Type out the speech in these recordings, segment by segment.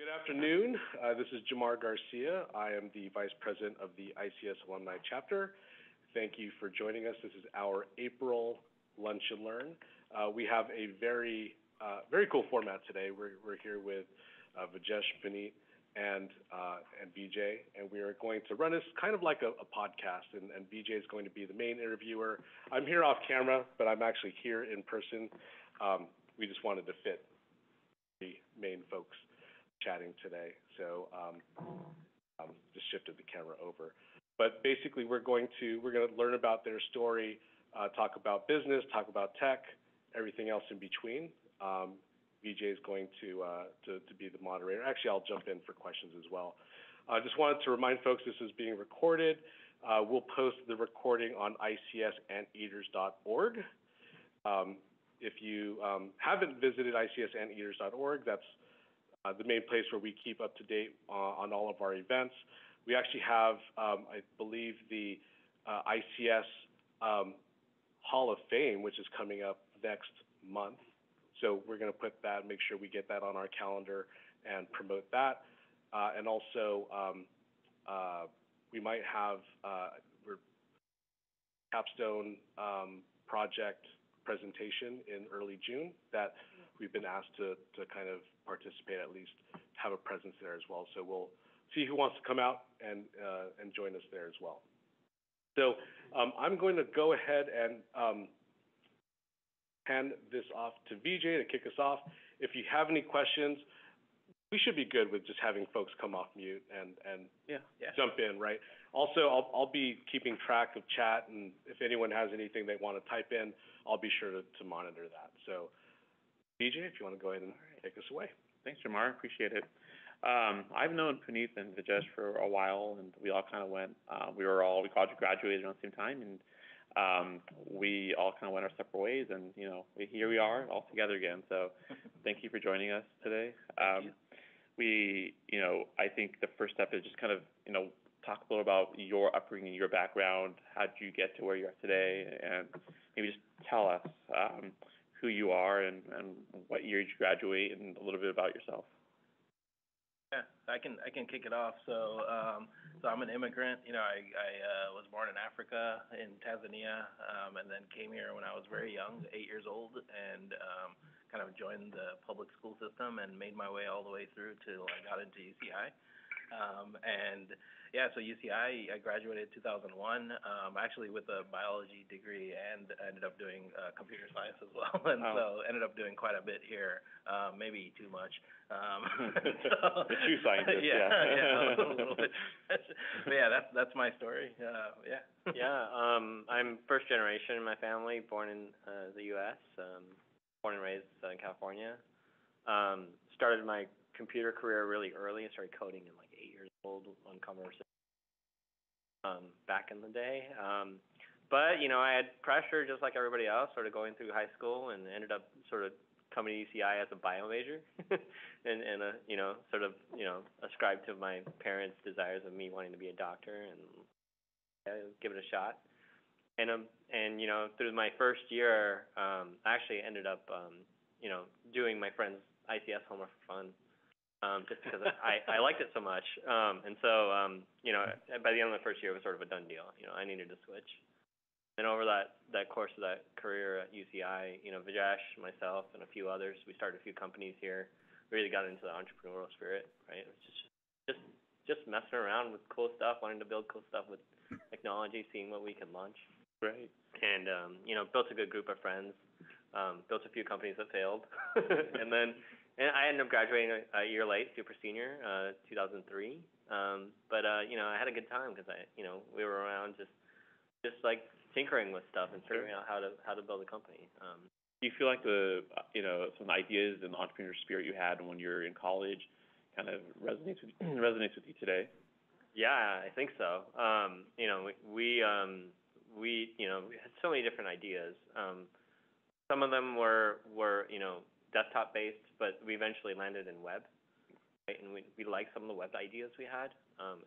Good afternoon. Uh, this is Jamar Garcia. I am the Vice President of the ICS Alumni Chapter. Thank you for joining us. This is our April Lunch and Learn. Uh, we have a very, uh, very cool format today. We're we're here with Vijesh, Punit, and Vijay, and we are going to run this kind of like a podcast, and Vijay is going to be the main interviewer. I'm here off camera, but I'm actually here in person. Um, we just wanted to fit the main folks chatting today, so um, um, just shifted the camera over. But basically, we're going to we're going to learn about their story, uh, talk about business, talk about tech, everything else in between. Um, VJ is going uh, to to be the moderator. Actually, I'll jump in for questions as well. I just wanted to remind folks this is being recorded. Uh, we'll post the recording on icsanteaters.org. If you haven't visited icsanteaters.org, that's Uh, the main place where we keep up to date uh, on all of our events. We actually have, um, I believe, the uh, ICS um, Hall of Fame, which is coming up next month. So we're gonna put that, make sure we get that on our calendar and promote that. And also, um, we might have our capstone project presentation in early June that we've been asked to kind of participate, at least have a presence there as well. So we'll see who wants to come out and uh, and join us there as well. So, um, I'm going to go ahead and um, hand this off to Vijay to kick us off. If you have any questions, we should be good with just having folks come off mute and Yeah. Jump in, right? Also, I'll be keeping track of chat, and if anyone has anything they want to type in, I'll be sure to monitor that. So, Vijay, if you want to go ahead and take us away. Thanks, Jamar. Appreciate it. Um, I've known Punit and Vijesh for a while, and we all kind of went, uh, we were all, we college graduated around the same time, and um, we all kind of went our separate ways, and, you know, here we are all together again. So thank you for joining us today. Um, you. We, you know, I think the first step is just kind of, you know, talk a little about your upbringing, your background, how did you get to where you are today, and maybe just tell us who you are and and what year you graduate, and a little bit about yourself. Yeah, I can I can kick it off. So, um, so I'm an immigrant. You know, I I was born in Africa, in Tanzania, um, and then came here when I was very young, eight years old, and um, kind of joined the public school system and made my way all the way through till I got into UCI. Um, and yeah, so UCI, I graduated in 2001, um, actually with a biology degree, and ended up doing uh, computer science as well. Oh. And so ended up doing quite a bit here, um, maybe too much. The true scientist. Yeah. Yeah, a little bit. But yeah, that's my story. Uh, yeah. Yeah. I'm first generation in my family, born in uh, the U.S., born and raised in Southern California. Started my computer career really early. I started coding in like, eight years old on Commodore um, back in the day. Um, but, you know, I had pressure just like everybody else, sort of going through high school and ended up sort of coming to UCI as a bio major. And, and a, you know, sort of, you know, ascribed to my parents' desires of me wanting to be a doctor and give it a shot. Um, and, you know, through my first year, I actually ended up, you know, doing my friend's ICS homework for fun, Um, just because I liked it so much. Um, and so, um, you know, by the end of the first year, it was sort of a done deal. You know, I needed to switch. And over that that course of that career at UCI, you know, Vijesh, myself, and a few others, we started a few companies here. Really got into the entrepreneurial spirit, right? Just just, just messing around with cool stuff, wanting to build cool stuff with technology, seeing what we can launch. Right. And, you know, built a good group of friends, built a few companies that failed. I ended up graduating a year late, super senior, uh, 2003. Um, but uh, you know, I had a good time because I, you know, we were around just just like tinkering with stuff and figuring out how to how to build a company. Um. Do you feel like the, you know, some ideas and entrepreneurial spirit you had when you were in college kind of resonates with you today? Yeah, I think so. Um, you know, we we, you know, we had so many different ideas. Some of them were were, you know, desktop-based, but we eventually landed in web, right? And we we liked some of the web ideas we had,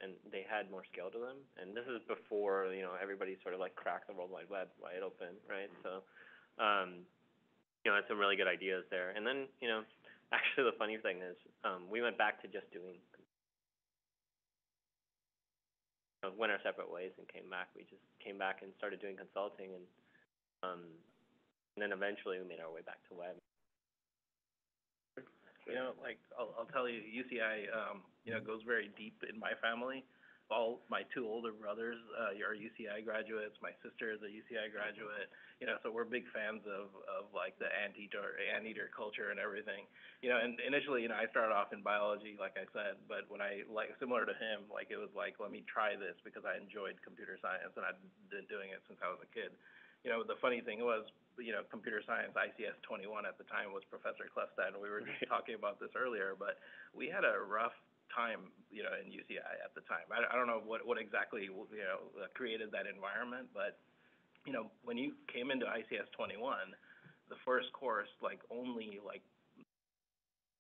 and they had more scale to them. And this is before, you know, everybody sort of, like, cracked the World Wide Web wide open, right? So, you know, had some really good ideas there. And then, you know, actually, the funny thing is, um, we went back to just doing, uh, went our separate ways and came back. We just came back and started doing consulting and, um, and then eventually we made our way back to web. You know, like, I'll, I'll tell you, UCI, um, you know, goes very deep in my family. All, my two older brothers, uh, are UCI graduates, my sister is a UCI graduate, you know, so we're big fans of, of like the anteater, anteater culture and everything. You know, and initially, you know, I started off in biology, like I said, but when I, like, similar to him, like, it was like, let me try this because I enjoyed computer science and I'd been doing it since I was a kid. You know, the funny thing was, you know, computer science, ICS twenty-one at the time was Professor Klefstad, and we were just talking about this earlier, but we had a rough time, you know, in UCI at the time. I, I don't know what, what exactly, you know, created that environment, but, you know, when you came into ICS twenty-one, the first course, like, only like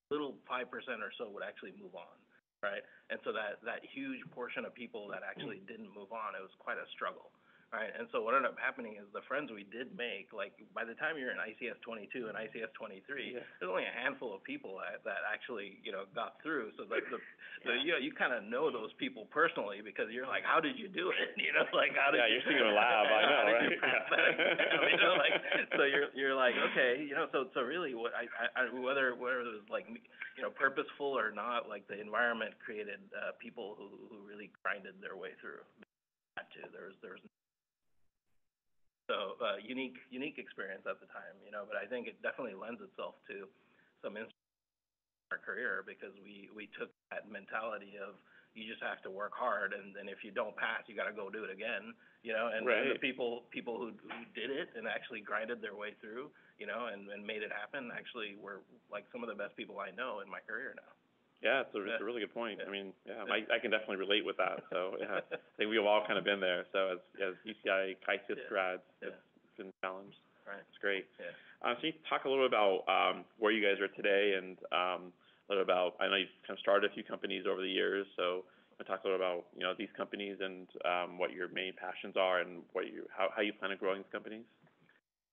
little five percent or so would actually move on, right? And so that, that huge portion of people that actually mm. didn't move on, it was quite a struggle, right? And so what ended up happening is the friends we did make, like, by the time you're in ICS twenty-two and ICS twenty-three, Yeah. there's only a handful of people that, that actually, you know, got through. So the, the, the, you know, you kind of know those people personally because you're like, how did you do it? You know, like, how did Yeah, you? you're a lab, I know, you right? pass? You know, like, so you're, you're like, okay, you know, so, so really what I, I, I- whether, whether it was like, you know, purposeful or not, like the environment created, uh, people who, who really grinded their way through. Had to, there was, there was so, uh, unique, unique experience at the time, you know, but I think it definitely lends itself to some in our career because we, we took that mentality of you just have to work hard and, and if you don't pass, you gotta go do it again, you know, and, and the people, people who, who did it and actually grinded their way through, you know, and, and made it happen, actually were like some of the best people I know in my career now. Yeah, it's a, it's a really good point. I mean, yeah, I, I can definitely relate with that, so, yeah. I think we've all kind of been there, so as, as UCI, KISIS Yeah. grads, Yeah. it's been challenged. Right. It's great. Yeah. Uh, so you talk a little bit about, um, where you guys are today and, um, a little about, I know you've kind of started a few companies over the years, so talk a little about, you know, these companies and, um, what your main passions are and what you, how, how you plan on growing these companies?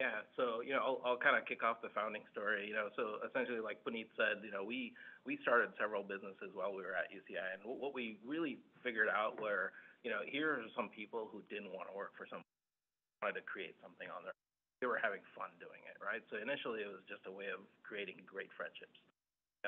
Yeah, so, you know, I'll, I'll kind of kick off the founding story, you know, so essentially, like Punit said, you know, we, we started several businesses while we were at UCI, and what, we really figured out were, you know, here are some people who didn't want to work for some, wanted to create something on their, they were having fun doing it, right? So initially, it was just a way of creating great friendships.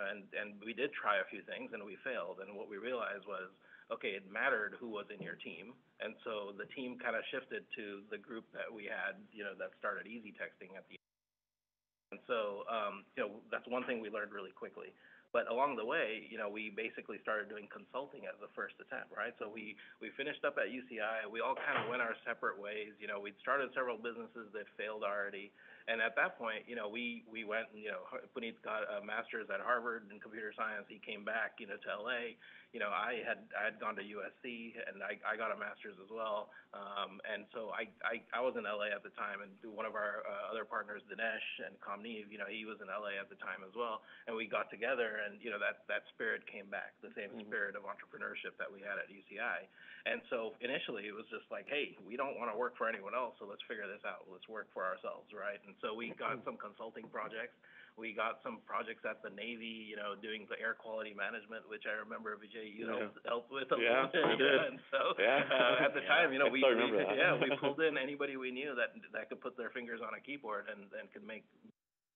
And, and we did try a few things, and we failed, and what we realized was, okay, it mattered who was in your team. And so the team kind of shifted to the group that we had, you know, that started EZ Texting at the end. and so, um, you know, that's one thing we learned really quickly. But along the way, you know, we basically started doing consulting as a first attempt, right? So we, we finished up at UCI, we all kind of went our separate ways, you know, we'd started several businesses that failed already. And at that point, you know, we, we went and, you know, Punit got a master's at Harvard in computer science, he came back, you know, to LA. You know, I had, I had gone to USC and I, I got a master's as well. Um, and so I, I, I was in LA at the time and one of our, uh, other partners, Dinesh and Kamneev, you know, he was in LA at the time as well. And we got together and, you know, that, that spirit came back, the same Mhm. spirit of entrepreneurship that we had at UCI. And so initially it was just like, hey, we don't wanna work for anyone else, so let's figure this out. Let's work for ourselves, right? And so we got some consulting projects. We got some projects at the Navy, you know, doing the air quality management, which I remember, Vijay, you Yeah. helped, helped with a Yeah, little bit. I did. And so, Yeah. uh, at the time, you know, we, we, yeah, we pulled in anybody we knew that, that could put their fingers on a keyboard and, and could make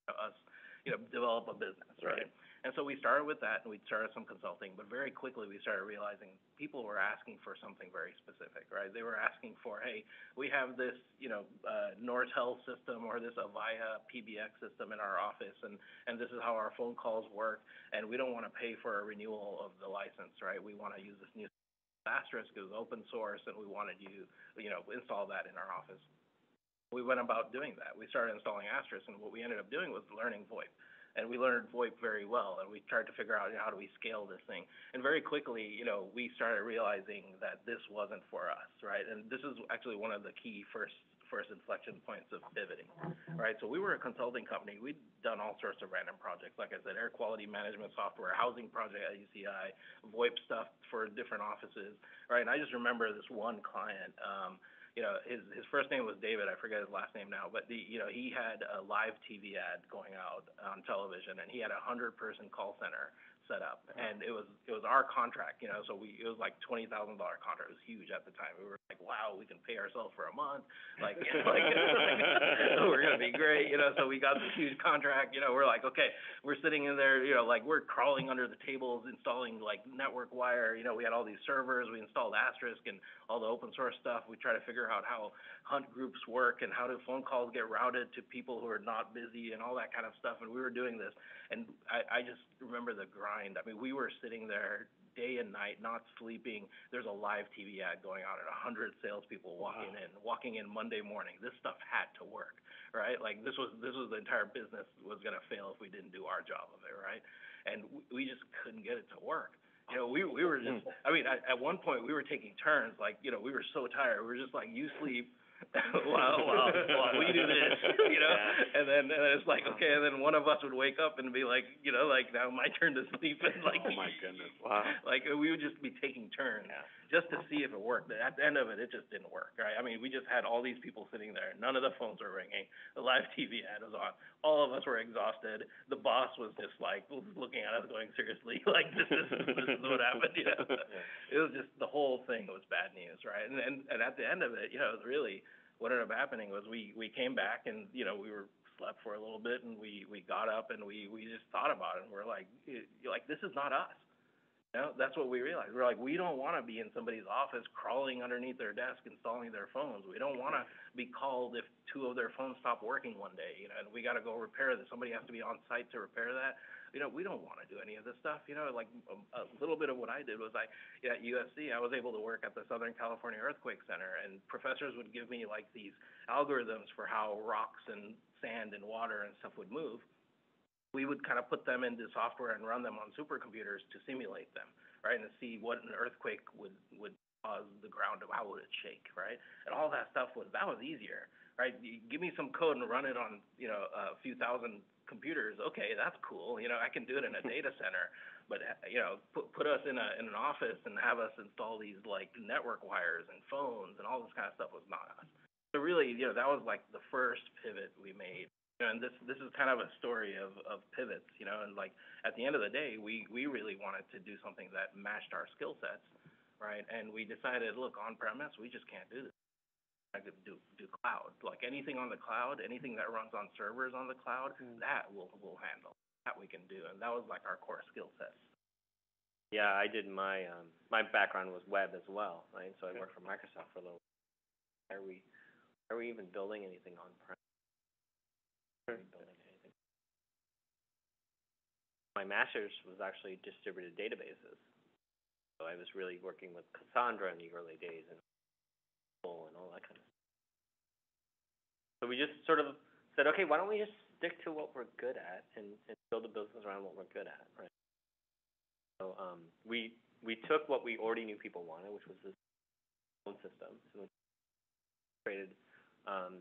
us, you know, develop a business, right? Right. And so we started with that, and we started some consulting, but very quickly we started realizing people were asking for something very specific, right? They were asking for, hey, we have this, you know, uh, Nortel system or this Avaya PBX system in our office, and, and this is how our phone calls work, and we don't wanna pay for a renewal of the license, right? We wanna use this new Asterisk is open source, and we wanted you, you know, install that in our office. We went about doing that. We started installing Asterisk, and what we ended up doing was learning VoIP. And we learned VoIP very well, and we tried to figure out, you know, how do we scale this thing? And very quickly, you know, we started realizing that this wasn't for us, right? And this is actually one of the key first, first inflection points of pivoting, right? So we were a consulting company. We'd done all sorts of random projects, like I said, air quality management software, housing project at UCI, VoIP stuff for different offices, right? And I just remember this one client, um, you know, his his first name was David. I forget his last name now, but the you know he had a live TV ad going out on television, and he had a hundred person call center set up, mm-hmm. and it was it was our contract, you know, so we it was like twenty thousand dollar contract. It was huge at the time. We were like, wow, we can pay ourselves for a month, like, you know, like, like we're gonna be great, you know. So we got this huge contract, you know. We're like, okay, we're sitting in there, you know, like we're crawling under the tables, installing like network wire. You know, we had all these servers. We installed Asterisk and all the open source stuff. We try to figure out how hunt groups work and how do phone calls get routed to people who are not busy and all that kind of stuff. And we were doing this, and I, I just remember the grind. I mean, we were sitting there day and night, not sleeping. There's a live TV ad going on, and a hundred salespeople walking in, walking in Monday morning. This stuff had to work, right? Like this was this was the entire business was gonna fail if we didn't do our job of it, right? And we, we just couldn't get it to work. You know, we we were just. I mean, at, at one point we were taking turns. Like, you know, we were so tired. We were just like, you sleep. well, well, well, we do this, you know, and then and then it's like okay, and then one of us would wake up and be like, you know, like now my turn to sleep, and like, Oh, my goodness. Wow. like we would just be taking turns Yeah. just to see if it worked. But at the end of it, it just didn't work, right? I mean, we just had all these people sitting there. None of the phones were ringing. The live TV ad was on. All of us were exhausted. The boss was just like looking at us, going, seriously, like this is this is what happened. You know? It was just the whole thing was bad news, right? And and and at the end of it, you know, it was really what ended up happening was we we came back and you know we were slept for a little bit and we we got up and we we just thought about it and we're like you're like this is not us. You know, that's what we realized. We're like, we don't want to be in somebody's office crawling underneath their desk installing their phones. We don't want to be called if two of their phones stop working one day, you know, and we got to go repair this. Somebody has to be on site to repair that. You know, we don't want to do any of this stuff. You know, like a, a little bit of what I did was I, yeah, at USC, I was able to work at the Southern California Earthquake Center, and professors would give me like these algorithms for how rocks and sand and water and stuff would move we would kind of put them into software and run them on supercomputers to simulate them, right? And see what an earthquake would, would cause the ground to, how would it shake, right? And all that stuff was, that was easier, right? You give me some code and run it on, you know, a few thousand computers, okay, that's cool, you know, I can do it in a data center. But, you know, put, put us in a, in an office and have us install these like network wires and phones and all this kind of stuff was not us. So really, you know, that was like the first pivot we made you know, and this this is kind of a story of of pivots, you know, and like at the end of the day, we we really wanted to do something that matched our skill sets, right? And we decided, look, on premise, we just can't do this. I do do cloud, like anything on the cloud, anything that runs on servers on the cloud, that we'll we'll handle, that we can do, and that was like our core skill set. Yeah, I did my, um, my background was web as well, right? So I worked for Microsoft for a little. while. Are we, are we even building anything on-prem? Building anything? My master's was actually distributed databases. So I was really working with Cassandra in the early days and and all that kind of stuff. So we just sort of said, okay, why don't we just stick to what we're good at and, and build a business around what we're good at, right? So, um, we, we took what we already knew people wanted, which was this phone system, and created, um,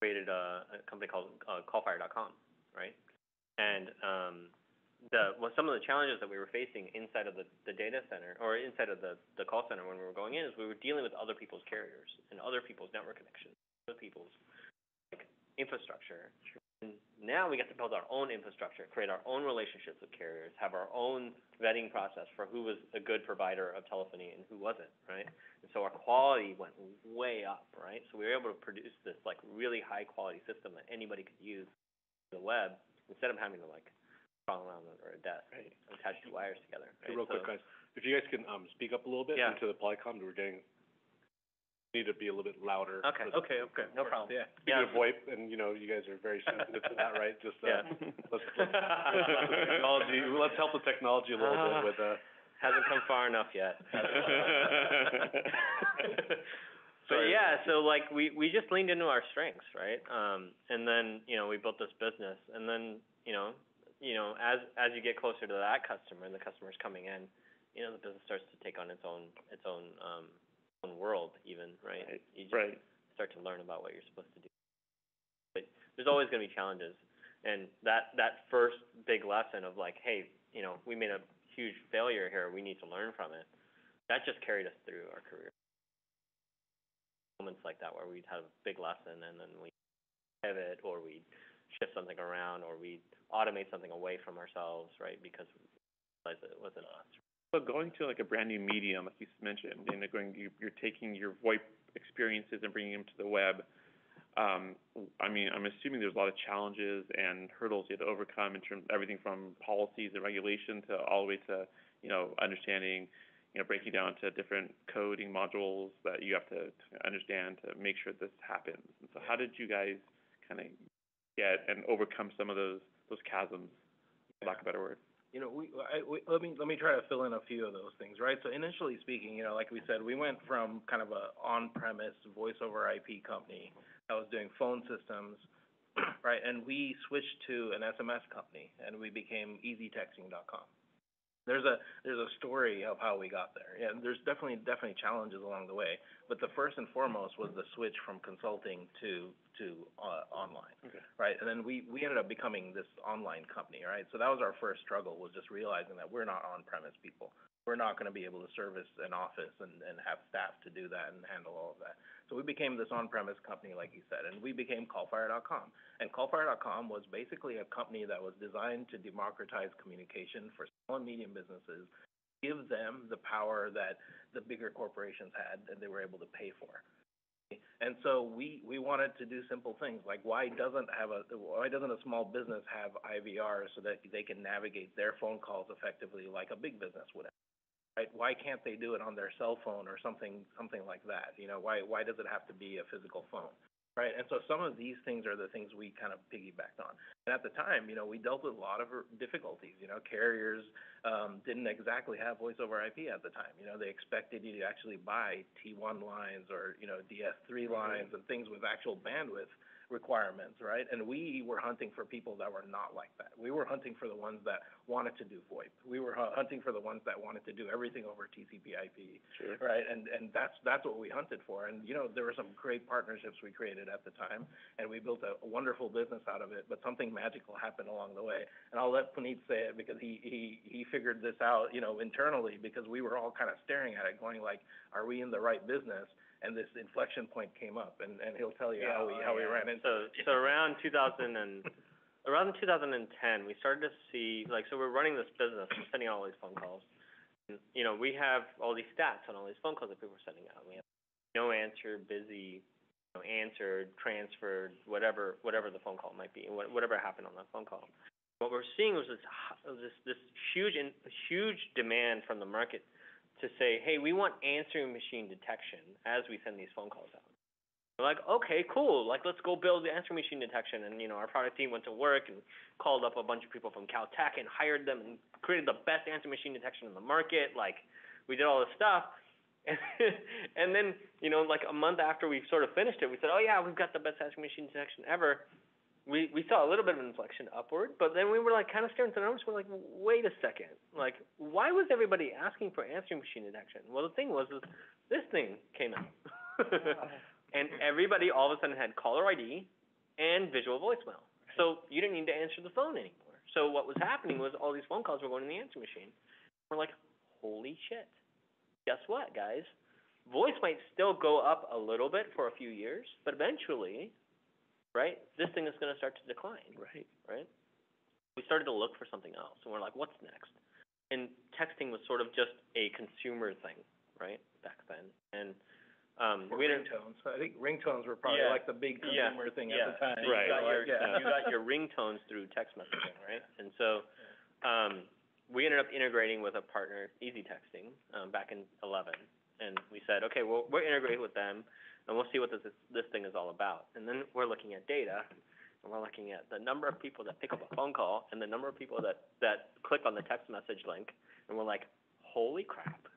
created a, a company called, uh, callfire.com, right? And, um, the, well, some of the challenges that we were facing inside of the, the data center, or inside of the, the call center when we were going in, is we were dealing with other people's carriers and other people's network connections, other people's, like, infrastructure. And now we get to build our own infrastructure, create our own relationships with carriers, have our own vetting process for who was a good provider of telephony and who wasn't, right? And so our quality went way up, right? So we were able to produce this like really high quality system that anybody could use the web instead of having to like crawl around under a desk Right. and attach two wires together, right? real quick, guys, if you guys can, um, speak up a little bit Yeah. into the Polycom, we're getting, need to be a little bit louder. Okay. for the- Okay, okay. No problem. Yeah. Speaking of Yeah. VoIP, and you know, you guys are very sensitive to that, right? Just, uh, Yeah. let's, let's, technology, let's help the technology a little bit with, uh, Hasn't come far enough yet. But Sorry. yeah, so like we we just leaned into our strengths, right? Um, and then you know we built this business, and then you know you know as as you get closer to that customer and the customer's coming in, you know the business starts to take on its own its own um own world even, right? Right, You just right. start to learn about what you're supposed to do. But there's always going to be challenges, and that that first big lesson of like, hey, you know, we made a huge failure here. We need to learn from it. That just carried us through our career. moments like that where we'd have a big lesson and then we pivot or we'd shift something around or we'd automate something away from ourselves, right? Because we it wasn't us. But going to like a brand new medium, like you mentioned, and going, you, you're taking your VoIP experiences and bringing them to the web. Um, I mean, I'm assuming there's a lot of challenges and hurdles you have to overcome in terms, everything from policies and regulation to all the way to, you know, understanding, you know, breaking down to different coding modules that you have to, understand to make sure this happens. So how did you guys kind of get and overcome some of those, those chasms, for lack of a better word? You know, we, I, we, let me, let me try to fill in a few of those things, right? So initially speaking, you know, like we said, we went from kind of a on-premise voice over IP company that was doing phone systems, right? And we switched to an SMS company and we became eztexting.com. There's a, there's a story of how we got there. Yeah, there's definitely, definitely challenges along the way. But the first and foremost was the switch from consulting to, to, uh, online Okay. right? And then we, we ended up becoming this online company, right? So that was our first struggle, was just realizing that we're not on-premise people. We're not gonna be able to service an office and, and have staff to do that and handle all of that. So we became this on-premise company, like you said, and we became callfire.com. And callfire.com was basically a company that was designed to democratize communication for small and medium businesses, give them the power that the bigger corporations had and they were able to pay for. And so we, we wanted to do simple things, like why doesn't have a, why doesn't a small business have IVR so that they can navigate their phone calls effectively like a big business would have? Right? Why can't they do it on their cell phone or something, something like that? You know, why, why does it have to be a physical phone? Right? And so some of these things are the things we kind of piggybacked on. And at the time, you know, we dealt with a lot of difficulties, you know, carriers, um, didn't exactly have voice over IP at the time. You know, they expected you to actually buy T1 lines or, you know, DS3 lines and things with actual bandwidth requirements, right? And we were hunting for people that were not like that. We were hunting for the ones that wanted to do VoIP. We were hu- hunting for the ones that wanted to do everything over TCP/IP, Sure. right? And and that's that's what we hunted for. And you know, there were some great partnerships we created at the time, and we built a wonderful business out of it. But something magical happened along the way, and I'll let Punit say it because he he he figured this out, you know, internally because we were all kind of staring at it, going like, are we in the right business? And this inflection point came up, and and he'll tell you how we oh, how we ran into. So, so around two thousand and, around two thousand and ten, we started to see, like, so we're running this business, we're sending out all these phone calls. And, You know, we have all these stats on all these phone calls that people are sending out. We have no answer, busy, you know, answered, transferred, whatever, whatever the phone call might be, and whatever happened on that phone call. What we're seeing was this, h- this, this huge, in huge demand from the market to say, hey, we want answering machine detection as we send these phone calls out. We're like, okay, cool, like, let's go build the answering machine detection, and, you know, our product team went to work and called up a bunch of people from Caltech and hired them and created the best answering machine detection in the market, like, we did all this stuff. And, and then, you know, like a month after we sort of finished it, we said, oh yeah, we've got the best answering machine detection ever. We, we saw a little bit of an inflection upward, but then we were like kind of staring at the numbers, we're like, wait a second, like, why was everybody asking for answering machine detection? Well, the thing was, is this thing came out. And everybody all of a sudden had caller ID and visual voicemail. So you didn't need to answer the phone anymore. So what was happening was all these phone calls were going in the answering machine. We're like, holy shit. Guess what, guys? Voice might still go up a little bit for a few years, but eventually, right, this thing is gonna start to decline Right. right? We started to look for something else, and we're like, what's next? And texting was sort of just a consumer thing, right, back then. And, um, Or we didn't, ringtones. I think ringtones were probably Yeah. like the big Yeah. consumer thing yeah. at the time. So you Right. got your, Yeah. you got your ringtones through text messaging, right? And so, um, we ended up integrating with a partner, EZ Texting, um, back in eleven. And we said, okay, well, we're integrating with them, and we'll see what this, this thing is all about. And then we're looking at data, and we're looking at the number of people that pick up a phone call, and the number of people that, that click on the text message link, and we're like, holy crap.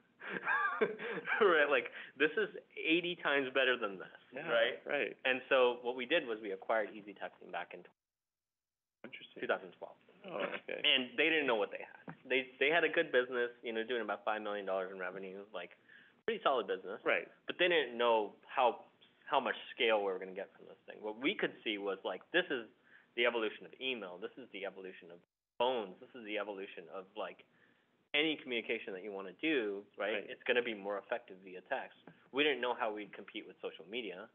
Right, like, this is eighty times better than this, Yeah, right? Right. And so what we did was we acquired EZ Texting back in Interesting. two thousand twelve. Oh, okay. And they didn't know what they had. They, they had a good business, you know, doing about five million dollars in revenue, like, pretty solid business. Right. But they didn't know how, how much scale we were gonna get from this thing. What we could see was like, this is the evolution of email, this is the evolution of phones, this is the evolution of like, any communication that you wanna do, right, Right. it's gonna be more effective via text. We didn't know how we'd compete with social media,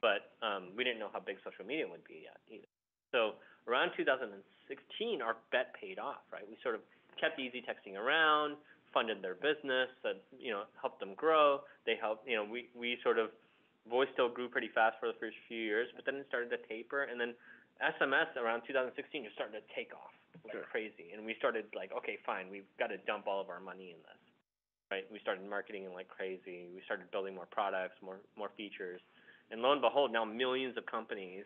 but, um, we didn't know how big social media would be yet either. So around two thousand and sixteen, our bet paid off, right? We sort of kept EZ Texting around, funded their business, that, you know, helped them grow. They helped, you know, we, we sort of, voice still grew pretty fast for the first few years, but then it started to taper, and then SMS around two thousand sixteen just started to take off like Sure. crazy, and we started like, okay, fine, we've gotta dump all of our money in this, right? We started marketing like crazy, we started building more products, more, more features, and lo and behold, now millions of companies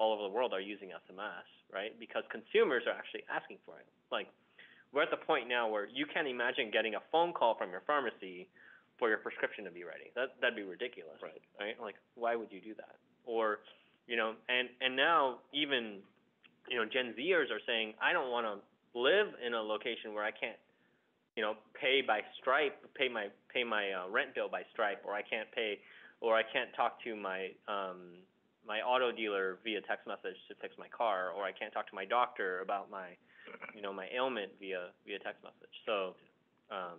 all over the world are using SMS, right? Because consumers are actually asking for it. Like, we're at the point now where you can't imagine getting a phone call from your pharmacy for your prescription to be ready. That, that'd be ridiculous. Right. Right? Like, why would you do that? Or, you know, and, and now even, you know, Gen Zers are saying, I don't wanna live in a location where I can't, you know, pay by Stripe, pay my, pay my, uh, rent bill by Stripe, or I can't pay, or I can't talk to my, um, my auto dealer via text message to fix my car, or I can't talk to my doctor about my, you know, my ailment via, via text message. So, um,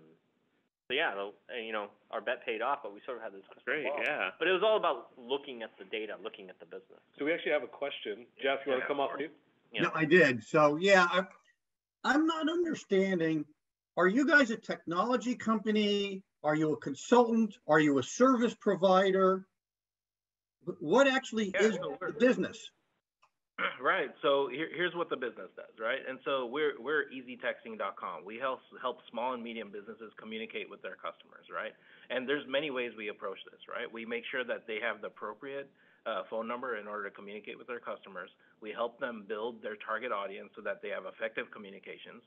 so yeah, the, and, you know, our bet paid off, but we sort of had this crystal Great, ball. yeah. But it was all about looking at the data, looking at the business. So we actually have a question. Jeff, you wanna come up too? you No. I did. So, yeah, I, I'm not understanding, are you guys a technology company? Are you a consultant? Are you a service provider? What actually Yeah, is so the business? Right. So here, here's what the business does, right? And so we're we're eztexting.com. We help help small and medium businesses communicate with their customers, right? And there's many ways we approach this, right? We make sure that they have the appropriate uh, phone number in order to communicate with their customers. We help them build their target audience so that they have effective communications,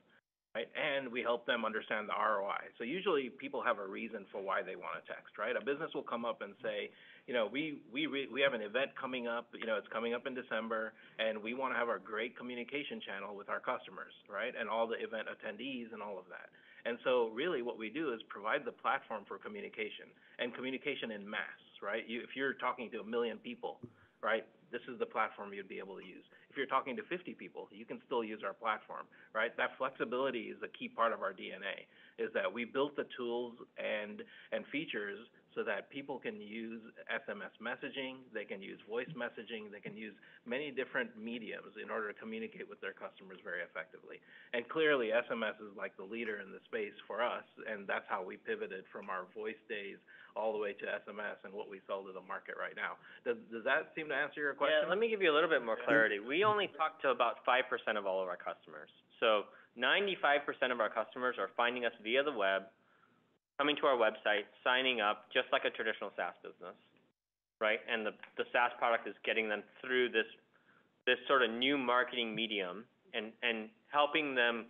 right? And we help them understand the ROI. So usually people have a reason for why they want to text, right? A business will come up and say, you know, we we re- we have an event coming up, you know, it's coming up in December, and we want to have a great communication channel with our customers, right? And all the event attendees and all of that. And so really what we do is provide the platform for communication and communication in mass, right? If you're talking to a million people, right, this is the platform you'd be able to use. If you're talking to 50 people, you can still use our platform, right? That flexibility is a key part of our DNA, is that we built the tools and, and features so that people can use SMS messaging, they can use voice messaging, they can use many different mediums in order to communicate with their customers very effectively. And clearly, SMS is like the leader in the space for us, and that's how we pivoted from our voice days all the way to SMS and what we sell to the market right now. Does, does that seem to answer your question? Yeah, let me give you a little bit more clarity. We only talk to about five percent of all of our customers. So ninety-five percent of our customers are finding us via the web, coming to our website, signing up, just like a traditional SaaS business, right? And the, the SaaS product is getting them through this, this sort of new marketing medium and, and helping them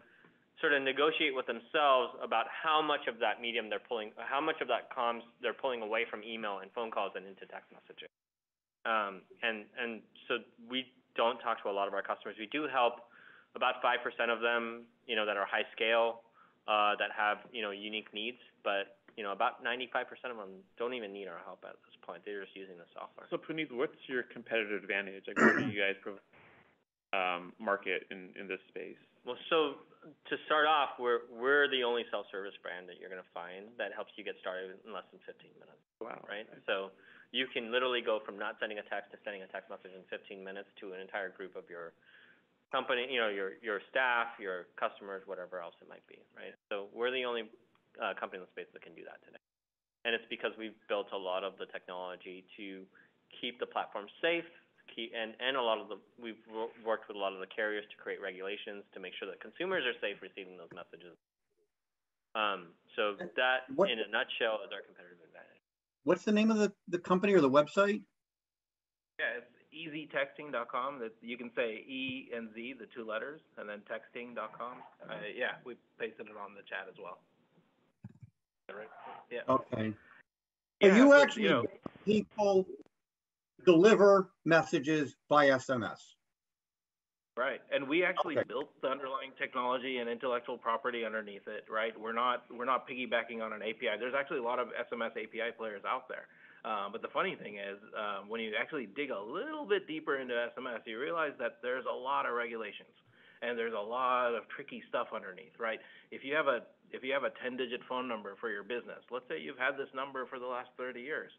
sort of negotiate with themselves about how much of that medium they're pulling, how much of that comms they're pulling away from email and phone calls and into text messaging. Um, and, and so we don't talk to a lot of our customers. We do help about five percent of them, you know, that are high scale, uh, that have, you know, unique needs, but, you know, about ninety-five percent of them don't even need our help at this point. They're just using the software. So Punit, what's your competitive advantage? Like, where do you guys prov- um, market in, in this space? Well, so to start off, we're we're the only self-service brand that you're gonna find that helps you get started in less than fifteen minutes, Wow. right? So you can literally go from not sending a text to sending a text message in fifteen minutes to an entire group of your company, you know, your your staff, your customers, whatever else it might be, right? So we're the only uh, company in the space that can do that today, and it's because we've built a lot of the technology to keep the platform safe, keep, and, and a lot of the, we've worked with a lot of the carriers to create regulations to make sure that consumers are safe receiving those messages. Um, so that, What- in a nutshell, is our competitive advantage. What's the name of the, the company or the website? Yeah, it's eztexting.com. That you can say E and Z, the two letters, and then texting.com. Uh, yeah, we pasted it on the chat as well. Right? Yeah. Okay. Yeah, So you but, actually, know, people deliver messages by SMS. Right, and we actually Okay. built the underlying technology and intellectual property underneath it, right? We're not, we're not piggybacking on an API. There's actually a lot of SMS API players out there. Um, but the funny thing is, um, when you actually dig a little bit deeper into SMS, you realize that there's a lot of regulations. And there's a lot of tricky stuff underneath, right? If you have a, if you have a ten-digit phone number for your business, let's say you've had this number for the last thirty years,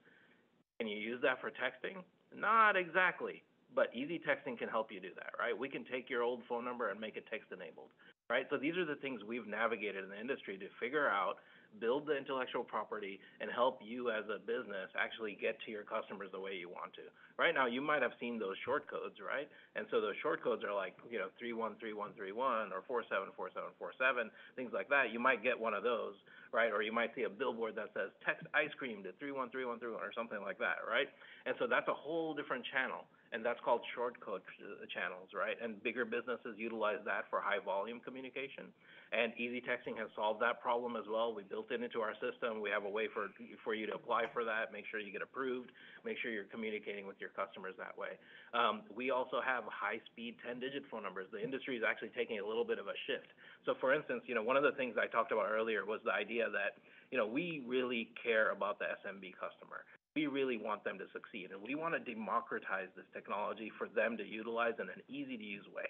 can you use that for texting? Not exactly, but EZ Texting can help you do that, right? We can take your old phone number and make it text-enabled, right? So these are the things we've navigated in the industry to figure out, build the intellectual property, and help you as a business actually get to your customers the way you want to. Right now, you might have seen those short codes, right? And so those short codes are like, you know, three one three one three one or four seven four seven four seven, things like that. You might get one of those, right? Or you might see a billboard that says text ice cream to three one three one three one or something like that, right? And so that's a whole different channel and that's called short code channels, right? And bigger businesses utilize that for high volume communication. And EZ Texting has solved that problem as well. We built it into our system. We have a way for, for you to apply for that, make sure you get approved, make sure you're communicating with your customers that way. Um, we also have high-speed 10-digit phone numbers. The industry is actually taking a little bit of a shift. So for instance, you know, one of the things I talked about earlier was the idea that, you know, we really care about the SMB customer. We really want them to succeed, and we want to democratize this technology for them to utilize in an easy-to-use way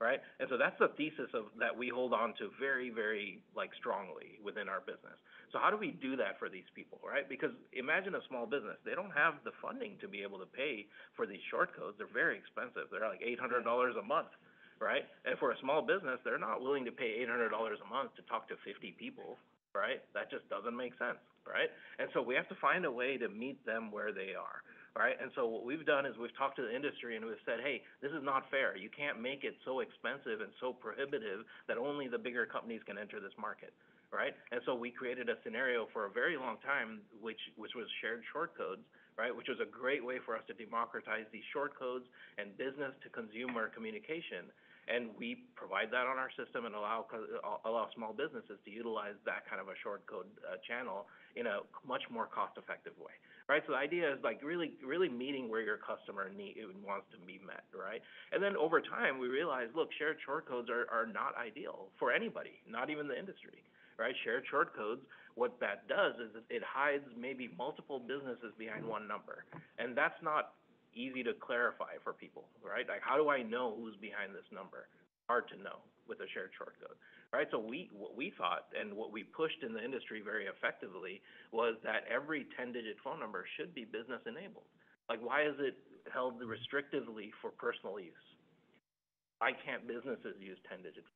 right? And so that's the thesis of that we hold on to very, very like strongly within our business. So how do we do that for these people, right? Because imagine a small business, they don't have the funding to be able to pay for these short codes. They're very expensive. They're like eight hundred dollars a month, right? And for a small business, they're not willing to pay eight hundred dollars a month to talk to fifty people, right? That just doesn't make sense, right? And so we have to find a way to meet them where they are right? And so what we've done is we've talked to the industry and we've said, hey, this is not fair. You can't make it so expensive and so prohibitive that only the bigger companies can enter this market, right? And so we created a scenario for a very long time, which which was shared short codes, right? Which was a great way for us to democratize these short codes and business to consumer communication. And we provide that on our system and allow allow small businesses to utilize that kind of a short code uh, channel in a much more cost-effective way right? So the idea is like really, really meeting where your customer need wants to be met, right? And then over time, we realize, look, shared short codes are, are not ideal for anybody, not even the industry, right? Shared short codes, what that does is it hides maybe multiple businesses behind one number, and that's not easy to clarify for people, right? Like, how do I know who's behind this number? Hard to know with a shared short code right? So we, what we thought and what we pushed in the industry very effectively was that every 10-digit phone number should be business enabled. Like, why is it held restrictively for personal use? Why can't businesses use 10 digits?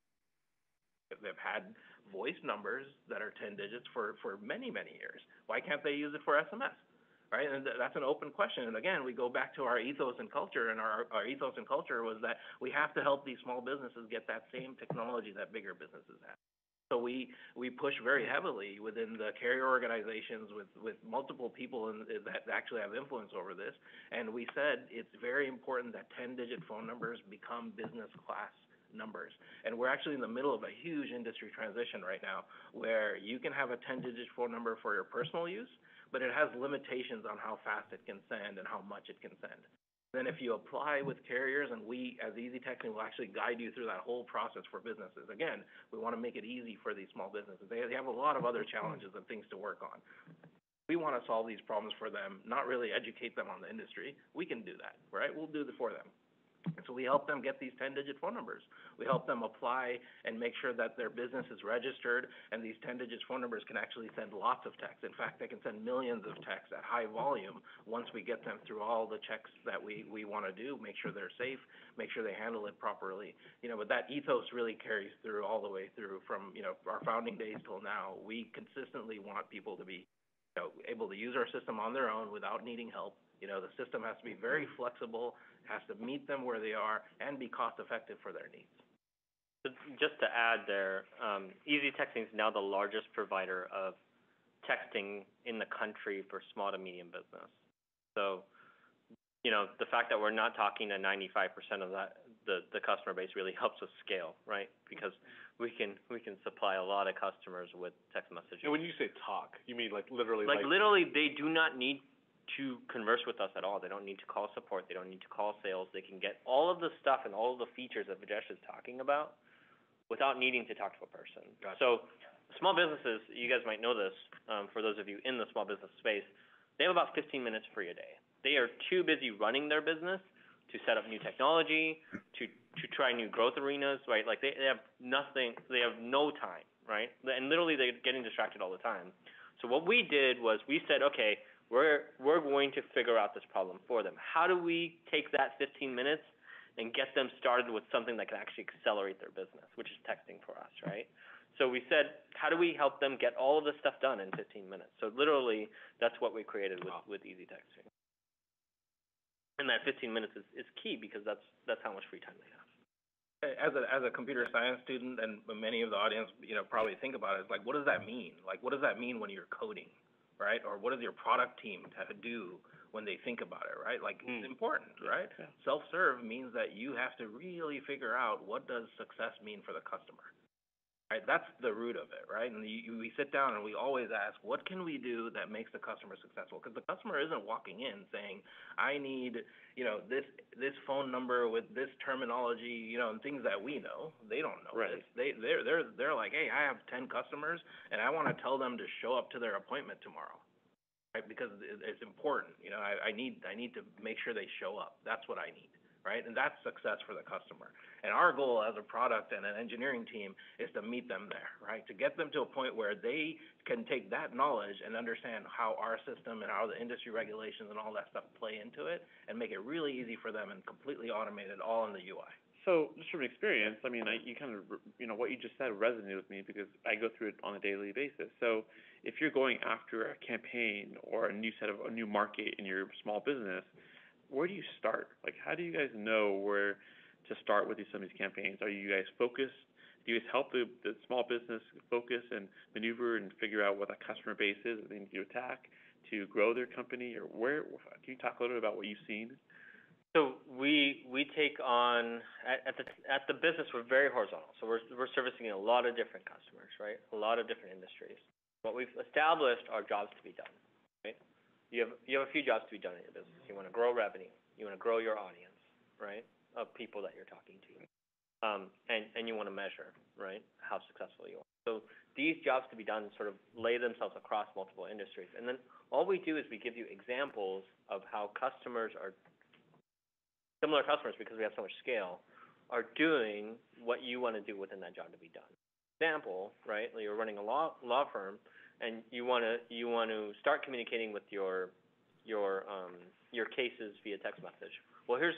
They've had voice numbers that are 10 digits for, for many, many years. Why can't they use it for SMS? Right? And that's an open question. And again, we go back to our ethos and culture, and our, our ethos and culture was that we have to help these small businesses get that same technology that bigger businesses have. So we, we push very heavily within the carrier organizations with, with multiple people in, that actually have influence over this. And we said it's very important that 10-digit phone numbers become business class numbers. And we're actually in the middle of a huge industry transition right now where you can have a 10-digit phone number for your personal use, but it has limitations on how fast it can send and how much it can send. Then if you apply with carriers, and we, as EZ Texting, will actually guide you through that whole process for businesses. Again, we want to make it easy for these small businesses. They, they have a lot of other challenges and things to work on. We want to solve these problems for them, not really educate them on the industry. We can do that, right? We'll do it for them. So we help them get these 10-digit phone numbers. We help them apply and make sure that their business is registered, and these 10-digit phone numbers can actually send lots of texts. In fact, they can send millions of texts at high volume once we get them through all the checks that we, we want to do, make sure they're safe, make sure they handle it properly. You know, but that ethos really carries through all the way through from, you know, our founding days till now. We consistently want people to be, you know, able to use our system on their own without needing help. You know, the system has to be very flexible has to meet them where they are and be cost effective for their needs. Just to add there, um, EZ Texting is now the largest provider of texting in the country for small to medium business. So, you know, the fact that we're not talking to 95% of that, the, the customer base really helps us scale, right? Because we can, we can supply a lot of customers with text messaging. And when you say talk, you mean like literally like, like literally, they do not need to converse with us at all. They don't need to call support. They don't need to call sales. They can get all of the stuff and all of the features that Vijesh is talking about without needing to talk to a person. Gotcha. So small businesses, you guys might know this, um, for those of you in the small business space, they have about 15 minutes free a day. They are too busy running their business to set up new technology, to, to try new growth arenas, right? Like, they, they have nothing, they have no time, right? And literally, they're getting distracted all the time. So what we did was we said, okay, we're, we're going to figure out this problem for them. How do we take that fifteen minutes and get them started with something that can actually accelerate their business, which is texting for us, right? So we said, how do we help them get all of this stuff done in fifteen minutes? So literally, that's what we created with, with EZ Texting. And that fifteen minutes is, is key because that's, that's how much free time they have. As a, as a computer science student, and many of the audience, you know, probably think about it, like, what does that mean? Like, what does that mean when you're coding, right? Or what does your product team have to do when they think about it, right? Like, Mm. it's important, right? Yeah. Self-serve means that you have to really figure out what does success mean for the customer, right? That's the root of it, right? And you, we sit down and we always ask, what can we do that makes the customer successful? Because the customer isn't walking in saying, I need, you know, this, this phone number with this terminology, you know, and things that we know. They don't know Right. this. They, they're, they're, they're like, hey, I have ten customers and I wanna tell them to show up to their appointment tomorrow. Right, because it's important, you know, I, I need, I need to make sure they show up. That's what I need, right? And that's success for the customer. And our goal as a product and an engineering team is to meet them there, right? To get them to a point where they can take that knowledge and understand how our system and how the industry regulations and all that stuff play into it and make it really easy for them and completely automate it all in the UI. So, just from experience, I mean, I, you kind of, you know, what you just said resonated with me because I go through it on a daily basis. So, if you're going after a campaign or a new set of, a new market in your small business, where do you start? Like, how do you guys know where to start with these, some of these campaigns? Are you guys focused? Do you guys help the, the small business focus and maneuver and figure out what that customer base is that they need to attack to grow their company? Or where, can you talk a little bit about what you've seen? So we, we take on, at, at the, at the business, we're very horizontal. So we're, we're servicing a lot of different customers, right? A lot of different industries. What we've established are jobs to be done, right? You have, you have a few jobs to be done in your business. You wanna grow revenue, you wanna grow your audience, right, of people that you're talking to. Um, and, and you wanna measure, right, how successful you are. So these jobs to be done sort of lay themselves across multiple industries. And then all we do is we give you examples of how customers are similar customers, because we have so much scale, are doing what you want to do within that job to be done. Example, right? You're running a law law firm, and you want to you want to start communicating with your your um, your cases via text message. Well, here's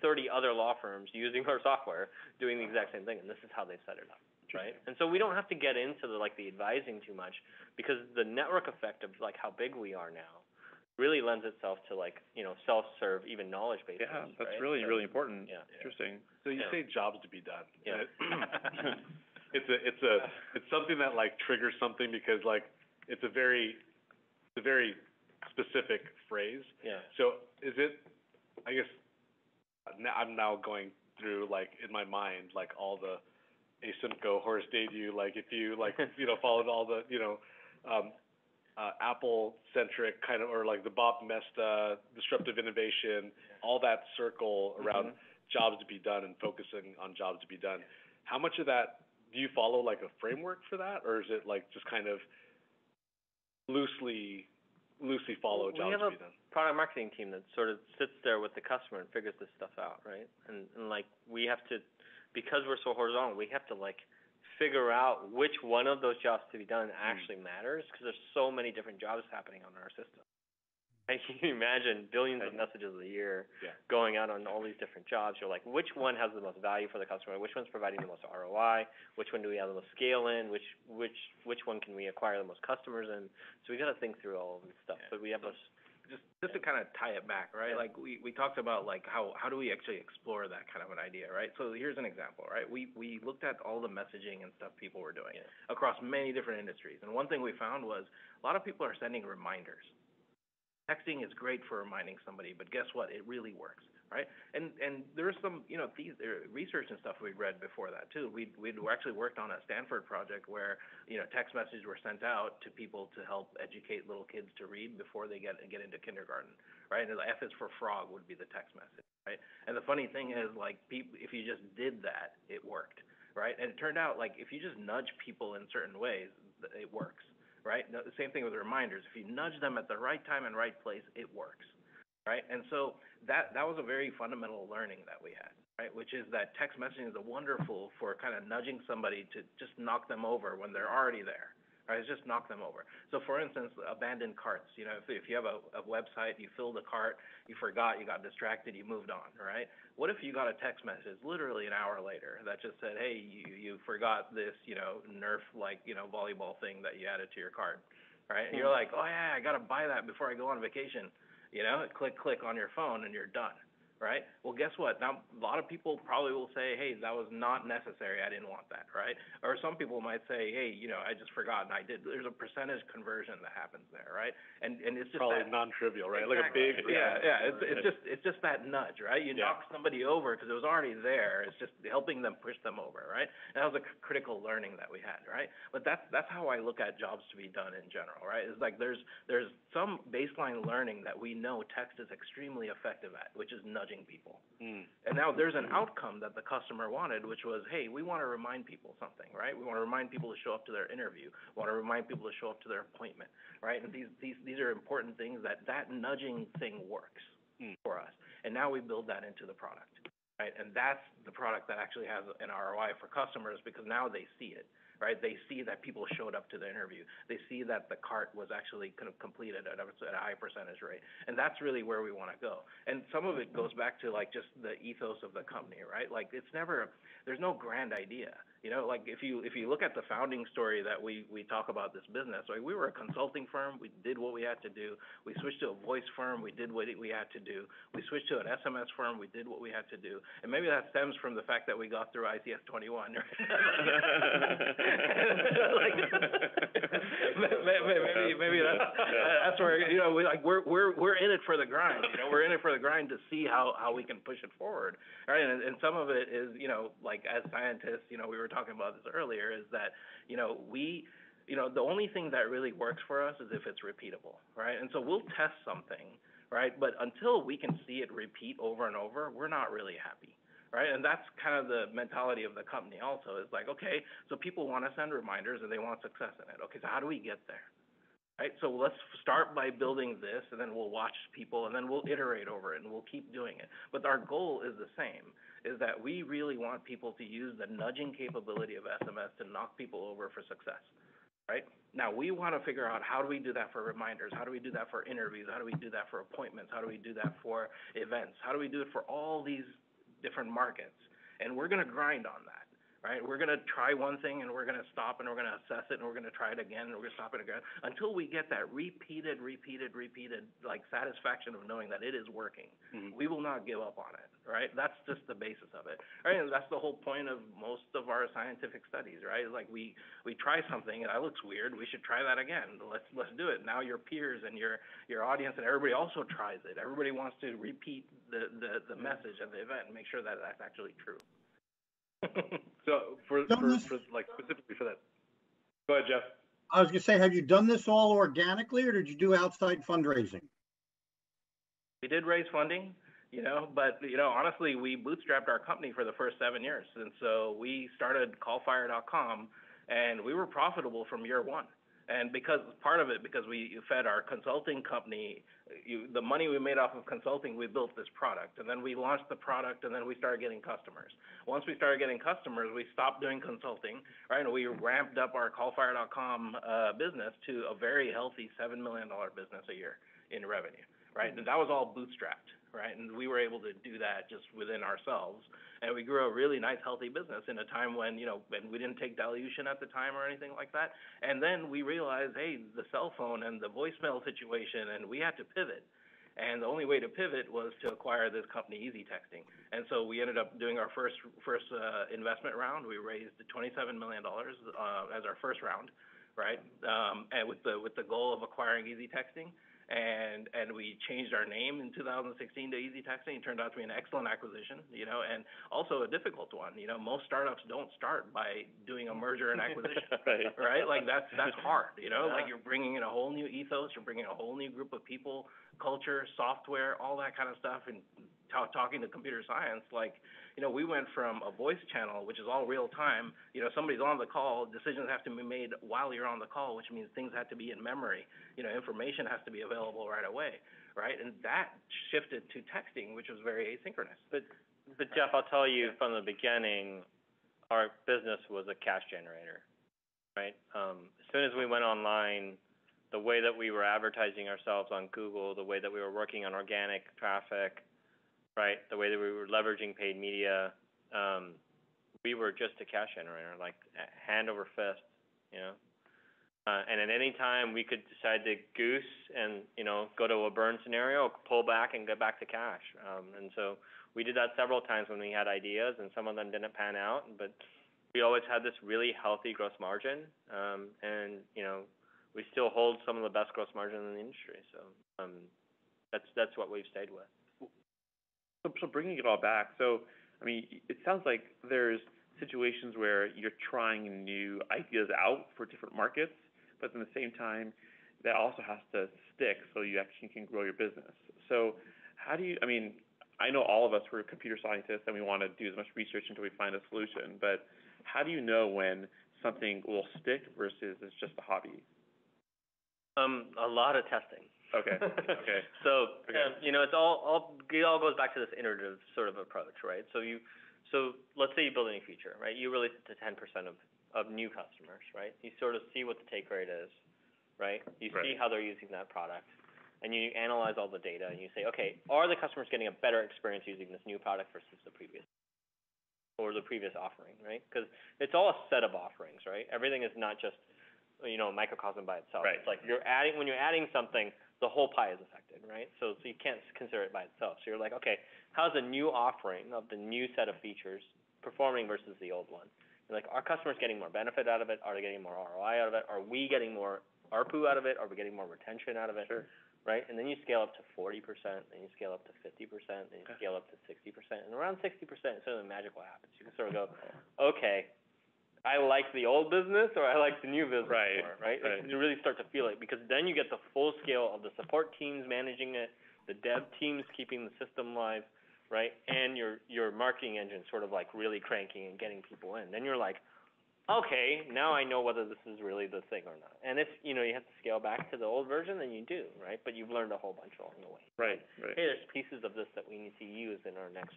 30 other law firms using our software doing the exact same thing, and this is how they set it up, right? And so we don't have to get into the like the advising too much because the network effect of like how big we are now really lends itself to like you know self-serve even knowledge bases. Yeah, that's right? really, So- really important. Yeah. Interesting. So you Yeah. say jobs to be done. Yeah. It's a, it's a, it's something that like triggers something because like, it's a very, it's a very specific phrase. Yeah. So is it, I guess, now, I'm now going through like in my mind, like all the Asymco, Horace Dediu, like if you like, you know, followed all the, you know, um, uh, Apple-centric kind of, or like the Bob Moesta, disruptive innovation, all that circle around Mhm. jobs to be done and focusing on jobs to be done. How much of that, do you follow like a framework for that, or is it like just kind of loosely, loosely follow We jobs have to a- be done? product marketing team that sort of sits there with the customer and figures this stuff out, right? And, and like, we have to, because we're so horizontal, we have to like figure out which one of those jobs to be done hmm. actually matters, because there's so many different jobs happening on our system. You can imagine billions of messages a year Yeah. going out on all these different jobs. You're like, which one has the most value for the customer? Which one's providing the most ROI? Which one do we have the most scale in? Which, which, which one can we acquire the most customers in? So we gotta think through all of this stuff, but we have a, s- just just to kind of tie it back, right? Yeah. Like we we talked about like how how do we actually explore that kind of an idea, right? So here's an example, right? We we looked at all the messaging and stuff people were doing Yeah. across many different industries, and one thing we found was a lot of people are sending reminders. Texting is great for reminding somebody, but guess what? It really works, right? And and there's some you know these uh, research and stuff we'd read before that too. We we'd actually worked on a Stanford project where you know text messages were sent out to people to help educate little kids to read before they get get into kindergarten, right? And the F is for frog would be the text message, right? And the funny thing is like peop if you just did that, it worked, right? And it turned out like if you just nudge people in certain ways, it works, right? The same thing with reminders. If you nudge them at the right time and right place, it works. right? And so that, that was a very fundamental learning that we had, right? Which is that text messaging is a wonderful for kind of nudging somebody to just knock them over when they're already there, right? It's just knock them over. So for instance, abandoned carts, you know, if, if you have a, a website, you filled a cart, you forgot, you got distracted, you moved on, right? What if you got a text message literally an hour later that just said, hey, you, you forgot this, you know, Nerf like, you know, volleyball thing that you added to your cart, right? And you're hmm. like, oh yeah, I gotta buy that before I go on vacation. You know, click, click on your phone and you're done, right? Well, guess what? Now, a lot of people probably will say, hey, that was not necessary. I didn't want that, right? Or some people might say, hey, you know, I just forgot and I did. There's a percentage conversion that happens there, right? And, and it's just Probably that. non-trivial, right? Like a Exactly. big. Yeah, yeah, it's, it's just, it's just that nudge, right? You Yeah. knock somebody over because it was already there, it's just helping them push them over, right? And that was a critical learning that we had, right? But that's, that's how I look at jobs to be done in general, right? It's like there's, there's some baseline learning that we know text is extremely effective at, which is nudging people. Mm. And now there's an outcome that the customer wanted, which was, hey, we want to remind people something, right? We want to remind people to show up to their interview, We want to remind people to show up to their appointment, right? And these, these, these are important things that that nudging thing works Mm. for us. And now we build that into the product, right? And that's the product that actually has an ROI for customers because now they see it, right? They see that people showed up to the interview. They see that the cart was actually kind of completed at a, at a high percentage rate. And that's really where we want to go. And some of it goes back to like just the ethos of the company, right? Like it's never, there's no grand idea. You know, like if you, if you look at the founding story that we, we talk about this business, like we were a consulting firm, we did what we had to do. We switched to a voice firm, we did what we had to do. We switched to an SMS firm, we did what we had to do. And maybe that stems from the fact that we got through ICS twenty-one, right? Like, may- may- may- Maybe, maybe that's, that's where, you know, we like, we're, we're, we're in it for the grind, you know, we're in it for the grind to see how, how we can push it forward, right? And, and some of it is, you know, like as scientists, you know, we were talking about this earlier, is that, you know, we, you know, the only thing that really works for us is if it's repeatable, right? And so we'll test something, right? But until we can see it repeat over and over, we're not really happy, right? And that's kind of the mentality of the company also, is like, okay, so people want to send reminders and they want success in it. Okay, so how do we get there? Right, so let's start by building this, and then we'll watch people, and then we'll iterate over it, and we'll keep doing it. But our goal is the same, is that we really want people to use the nudging capability of SMS to knock people over for success, right? Now, we want to figure out how do we do that for reminders? How do we do that for interviews? How do we do that for appointments? How do we do that for events? How do we do it for all these different markets? And we're gonna grind on that, right? We're gonna try one thing, and we're gonna stop, and we're gonna assess it, and we're gonna try it again, and we're gonna stop it again, until we get that repeated, repeated, repeated, like, satisfaction of knowing that it is working. Mhm. We will not give up on it, right? That's just the basis of it, right? And that's the whole point of most of our scientific studies, right? Like, we, we try something, and that looks weird, we should try that again. Let's, let's do it. Now your peers and your, your audience and everybody also tries it. Everybody wants to repeat the, the, the message of the event and make sure that that's actually true. So for, Done for, this- for, like specifically for that. Go ahead, Jeff. I was gonna say, have you done this all organically or did you do outside fundraising? We did raise funding, you know, but, you know, honestly, we bootstrapped our company for the first seven years. And so we started callfire.com and we were profitable from year one. And because, part of it, because we fed our consulting company, the money we made off of consulting, we built this product. And then we launched the product and then we started getting customers. Once we started getting customers, we stopped doing consulting, right? And we ramped up our callfire.com, uh, business to a very healthy seven million dollar business a year in revenue, right? And that was all bootstrapped, right? And we were able to do that just within ourselves. And we grew a really nice, healthy business in a time when, you know, and we didn't take dilution at the time or anything like that. And then we realized, hey, the cell phone and the voicemail situation, and we had to pivot. And the only way to pivot was to acquire this company, EZ Texting. And so we ended up doing our first, first, uh, investment round. We raised twenty-seven million dollars, uh, as our first round, right? Um, and with the, with the goal of acquiring EZ Texting. And, and we changed our name in two thousand sixteen to EZ Texting. It turned out to be an excellent acquisition, you know, and also a difficult one. You know, most startups don't start by doing a merger and acquisition Right. right? Like that's that's hard, you know. Like you're bringing in a whole new ethos, you're bringing a whole new group of people, culture, software, all that kind of stuff, and ta- talking to computer science. Like, you know, we went from a voice channel, which is all real time. You know, somebody's on the call, decisions have to be made while you're on the call, which means things have to be in memory. You know, information has to be available right away, right? And that shifted to texting, which was very asynchronous. But, but Jeff, I'll tell you from the beginning, our business was a cash generator, right? Um, as soon as we went online, the way that we were advertising ourselves on Google, the way that we were working on organic traffic, right? The way that we were leveraging paid media, um, we were just a cash generator, like hand over fist, you know? Uh, and at any time, we could decide to goose and, you know, go to a burn scenario, pull back and get back to cash. Um, and so we did that several times when we had ideas and some of them didn't pan out, but we always had this really healthy gross margin. Um, and, you know, we still hold some of the best gross margin in the industry, so, um, that's, that's what we've stayed with. So, so bringing it all back, so, I mean, it sounds like there's situations where you're trying new ideas out for different markets, but at the same time, that also has to stick so you actually can grow your business. So how do you, I mean, I know all of us, we're computer scientists and we wanna do as much research until we find a solution, but how do you know when something will stick versus it's just a hobby? Um, a lot of testing. Okay, okay. So, Okay. um, you know, it's all, all, it all goes back to this iterative sort of approach, right? So you, so let's say you build a new feature, right? You release it to ten percent of, of new customers, right? You sort of see what the take rate is, right? You see Right. how they're using that product, and you analyze all the data, and you say, okay, are the customers getting a better experience using this new product versus the previous? Or the previous offering, right? Because it's all a set of offerings, right? Everything is not just, you know, a microcosm by itself. Right. It's like you're adding, when you're adding something, the whole pie is affected, right? So, so you can't consider it by itself. So you're like, okay, how's the new offering of the new set of features performing versus the old one? You're like, are customers getting more benefit out of it? Are they getting more ROI out of it? Are we getting more ARPU out of it? Are we getting more retention out of it? Sure. Right? And then you scale up to forty percent, then you scale up to fifty percent, then you scale up to sixty percent, and around sixty percent, something magical happens. You can sort of go, okay, I like the old business or I like the new business Right, more, right? right. Like, You really start to feel it, because then you get the full scale of the support teams managing it, the dev teams keeping the system live, right? And your, your marketing engine sort of like really cranking and getting people in. Then you're like, okay, now I know whether this is really the thing or not. And if, you know, you have to scale back to the old version, then you do, right? But you've learned a whole bunch along the way. Right, right. Hey, there's pieces of this that we need to use in our next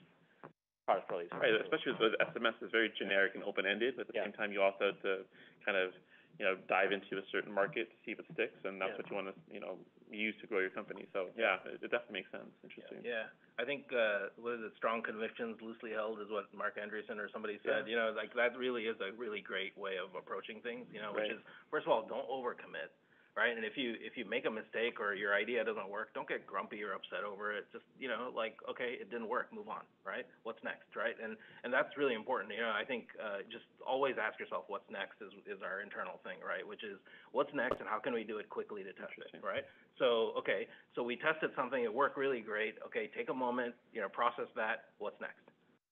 product release. Right, especially with SMS is very generic and open-ended, but at the Yeah. same time, you also have to kind of, you know, dive into a certain market to see if it sticks, and that's Yeah. what you wanna, you know, use to grow your company. So, yeah, it, it definitely makes sense. Interesting. Yeah, I think, uh, what is it, strong convictions loosely held is what Marc Andreessen or somebody said, Yeah. you know, like, that really is a really great way of approaching things, you know, which Right. is, first of all, don't overcommit, right? And if you, if you make a mistake or your idea doesn't work, don't get grumpy or upset over it, just, you know, like, okay, it didn't work, move on, right? What's next, right? And, and that's really important, you know, I think, uh, just always ask yourself, what's next is, is our internal thing, right? Which is, what's next and how can we do it quickly to test it, right? So, okay, so we tested something, it worked really great, okay, take a moment, you know, process that, what's next,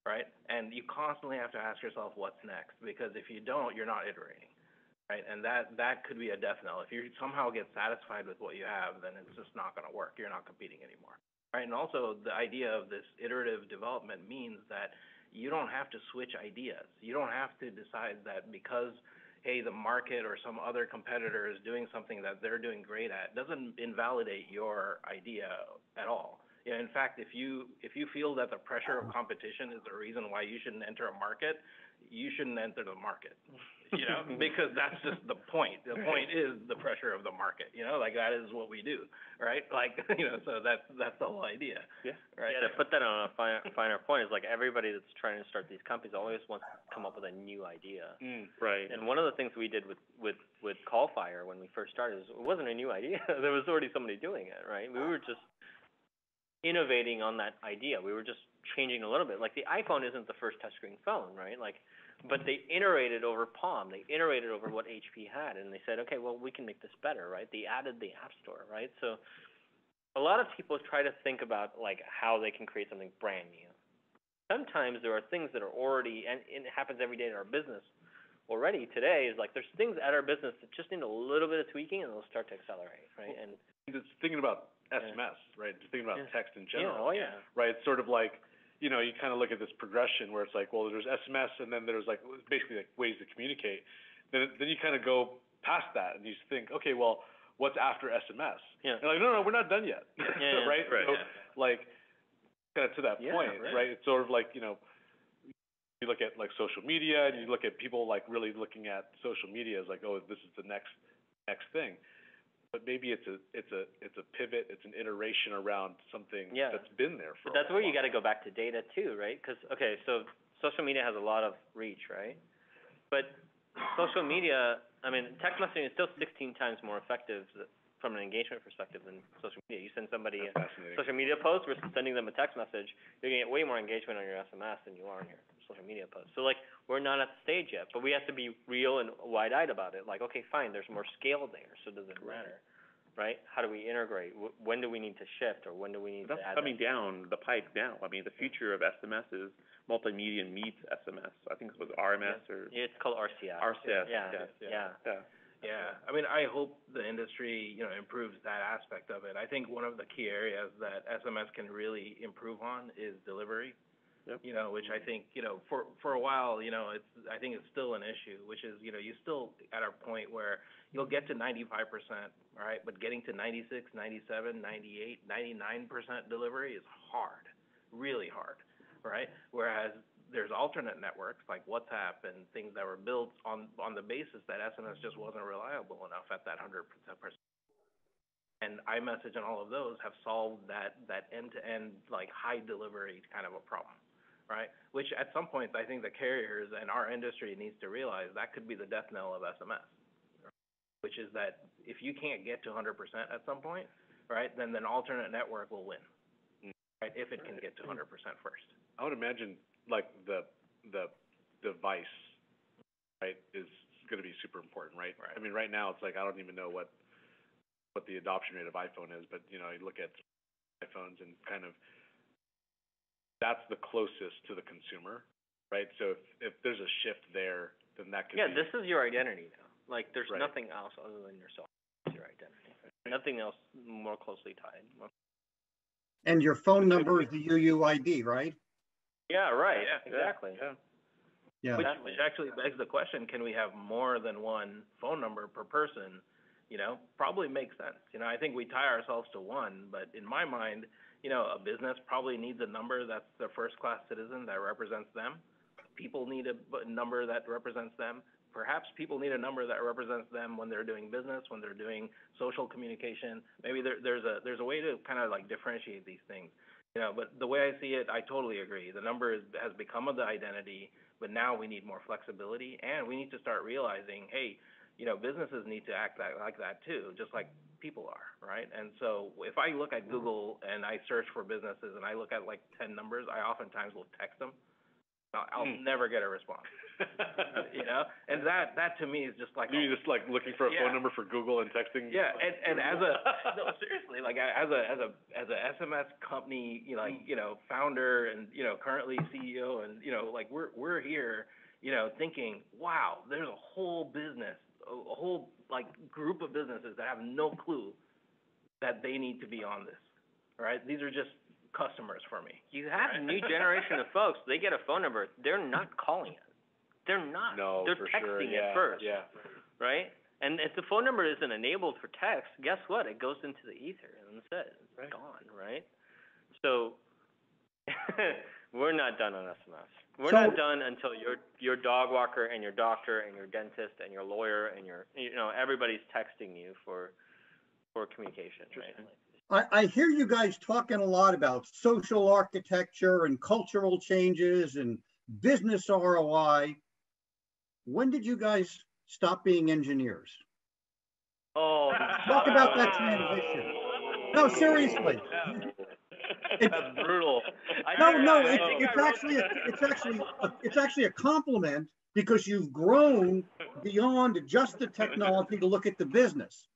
right? And you constantly have to ask yourself, what's next? Because if you don't, you're not iterating, right? And that, that could be a death knell. If you somehow get satisfied with what you have, then it's just not gonna work, you're not competing anymore, right? And also, the idea of this iterative development means that you don't have to switch ideas. You don't have to decide that because hey, the market or some other competitor is doing something that they're doing great at, doesn't invalidate your idea at all. In fact, if you, if you feel that the pressure of competition is the reason why you shouldn't enter a market, you shouldn't enter the market, you know, because that's just the point. The point is the pressure of the market, you know, like that is what we do, right? Like, you know, so that's, that's the whole idea, Yeah. right? Yeah, to put that on a finer, finer point, is like everybody that's trying to start these companies always wants to come up with a new idea. Mm, right. And one of the things we did with, with, with Callfire when we first started is, it wasn't a new idea, there was already somebody doing it, right? We were just innovating on that idea, we were just changing a little bit, like the iPhone isn't the first touchscreen phone, right? Like, but they iterated over Palm, they iterated over what HP had, and they said, okay, well, we can make this better, right? They added the App Store, right? So, a lot of people try to think about like how they can create something brand new. Sometimes there are things that are already, and and it happens every day in our business already today, is like there's things at our business that just need a little bit of tweaking and they'll start to accelerate, right? And, Just thinking about Yeah. SMS, right, just thinking about Yeah. text in yeah, general. oh yeah. right? It's sort of like, you know, you kind of look at this progression where it's like, well, there's SMS and then there's like basically like ways to communicate. Then then you kind of go past that and you think, okay, well, what's after SMS? Yeah. And like, no, no, we're not done yet, Yeah, yeah. right? Right. So, Yeah. like, kind of to that Yeah, point, right. right? It's sort of like, you know, you look at like social media and you look at people like really looking at social media as like, oh, this is the next, next thing. But maybe it's a, it's a, it's a pivot, it's an iteration around something Yeah. that's been there for But that's where you gotta go back to data too, right? Because okay, so social media has a lot of reach, right? But social media, I mean, text messaging is still sixteen times more effective from an engagement perspective than social media. You send somebody a social media post versus sending them a text message, you're gonna get way more engagement on your SMS than you are on your social media post. So like, we're not at the stage yet, but we have to be real and wide-eyed about it. Like, okay, fine, there's more scale there, so does it matter, right? How do we integrate? Wh- when do we need to shift, or when do we need That's to add? coming down the pipe now. I mean, the future of SMS is multimedia meets SMS. I think it was RMS or Yeah, it's called RCS. RCS. Yeah, yeah. yeah. Yeah. Yeah, I mean, I hope the industry, you know, improves that aspect of it. I think one of the key areas that SMS can really improve on is delivery. Yep. You know, which I think, you know, for, for a while, you know, it's, I think it's still an issue, which is, you know, you still at a point where you'll get to ninety-five percent, right? But getting to 96, 97, 98, 99 percent delivery is hard, really hard, right? Whereas there's alternate networks like WhatsApp and things that were built on, on the basis that SMS just wasn't reliable enough at that hundred percent. And iMessage and all of those have solved that, that end-to-end, like, high delivery kind of a problem, right? Which at some point, I think the carriers and our industry needs to realize that could be the death knell of SMS. Which is that if you can't get to hundred percent at some point, right, then an alternate network will win. Right, if it can get to hundred percent first. I would imagine like the, the device, right, is gonna be super important, right? Right. I mean, right now, it's like, I don't even know what, what the adoption rate of iPhone is, but, you know, you look at iPhones and kind of, that's the closest to the consumer, right? So if, if there's a shift there, then that could be. Yeah, this is your identity now. Like, there's Right. nothing else other than yourself. It's your identity. Nothing else more closely tied. And your phone number is the UUID, right? Yeah, right, Yeah, yeah, exactly. Yeah. Yeah. Which, Exactly. which actually begs the question, can we have more than one phone number per person? You know, probably makes sense. You know, I think we tie ourselves to one, but in my mind, you know, a business probably needs a number that's their first-class citizen that represents them. People need a number that represents them. Perhaps people need a number that represents them when they're doing business, when they're doing social communication. Maybe there, there's a, there's a way to kind of like differentiate these things. You know, but the way I see it, I totally agree. The number is, has become the identity, but now we need more flexibility and we need to start realizing, hey, you know, businesses need to act that, like that too, just like people are, right? And so if I look at Google and I search for businesses and I look at like ten numbers, I oftentimes will text them. I'll, I'll Hmm. never get a response, you know? And that, that to me is just like. you're just like looking for a Yeah. phone number for Google and texting? Yeah, and, and as a, no, seriously, like, as a, as a, as a SMS company, you know, like, you know, founder and, you know, currently CEO and, you know, like, we're, we're here, you know, thinking, wow, there's a whole business, a whole, like, group of businesses that have no clue that they need to be on this, Right? These are just customers for me. You have a new generation of folks, they get a phone number, they're not calling it. They're not. No, They're for sure, texting yeah, it first, yeah. right? And if the phone number isn't enabled for text, guess what? It goes into the ether and it's it. Right. It's gone, right? So, we're not done on SMS. We're So- not done until your, your dog walker and your doctor and your dentist and your lawyer and your, you know, everybody's texting you for, for communication, right? I, I hear you guys talking a lot about social architecture and cultural changes and business ROI. When did you guys stop being engineers? Oh. Talk about that transition. No, seriously. Oh, That's brutal. I No, no, I it's, it's actually, a- it's actually, a- it's actually a compliment because you've grown beyond just the technology to look at the business.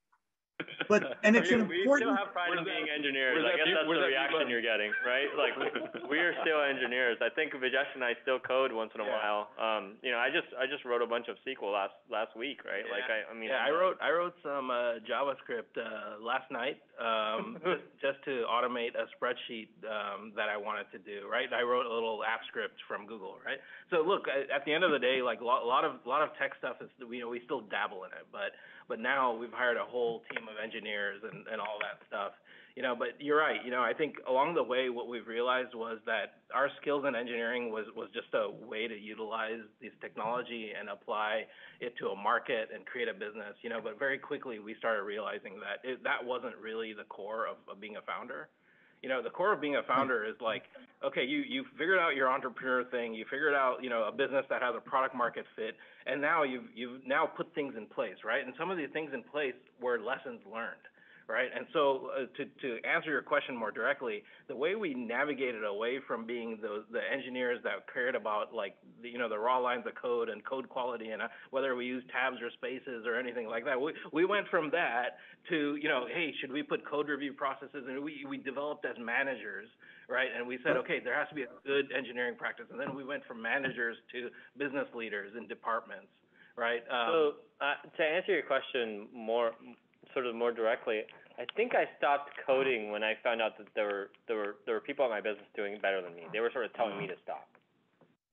But, and it's an we, we important, still have pride in being that- engineers. where's I that guess view- that's the that reaction button? you're getting, right? Like we are still engineers. I think Vijesh and I still code once in a Yeah. while. Um, you know, I just I just wrote a bunch of SQL last last week, right? Like I, I mean, yeah, I wrote I wrote some uh, JavaScript uh, last night um, just, just to automate a spreadsheet um, that I wanted to do. Right, I wrote a little app script from Google. Right, so look, at the end of the day, like a lot, lot of lot of tech stuff is you know we still dabble in it, but but now we've hired a whole team of engineers and and all that stuff. You know, but you're right. You know, I think along the way, what we've realized was that our skills in engineering was was just a way to utilize this technology and apply it to a market and create a business. You know, but very quickly we started realizing that it, that wasn't really the core of, of being a founder. You know, the core of being a founder is like, okay, you you figured out your entrepreneur thing, you figured out you know a business that has a product market fit, and now you've you've now put things in place, right? And some of these things in place were lessons learned right? And so uh, to to answer your question more directly, the way we navigated away from being the the engineers that cared about like the, you know the raw lines of code and code quality and uh, whether we use tabs or spaces or anything like that, we we went from that to you know hey should we put code review processes and we we developed as managers. Right, and we said, okay, there has to be a good engineering practice, and then we went from managers to business leaders in departments, right? Um, So, uh, to answer your question more, sort of more directly, I think I stopped coding when I found out that there were there were there were people in my business doing better than me. They were sort of telling me to stop,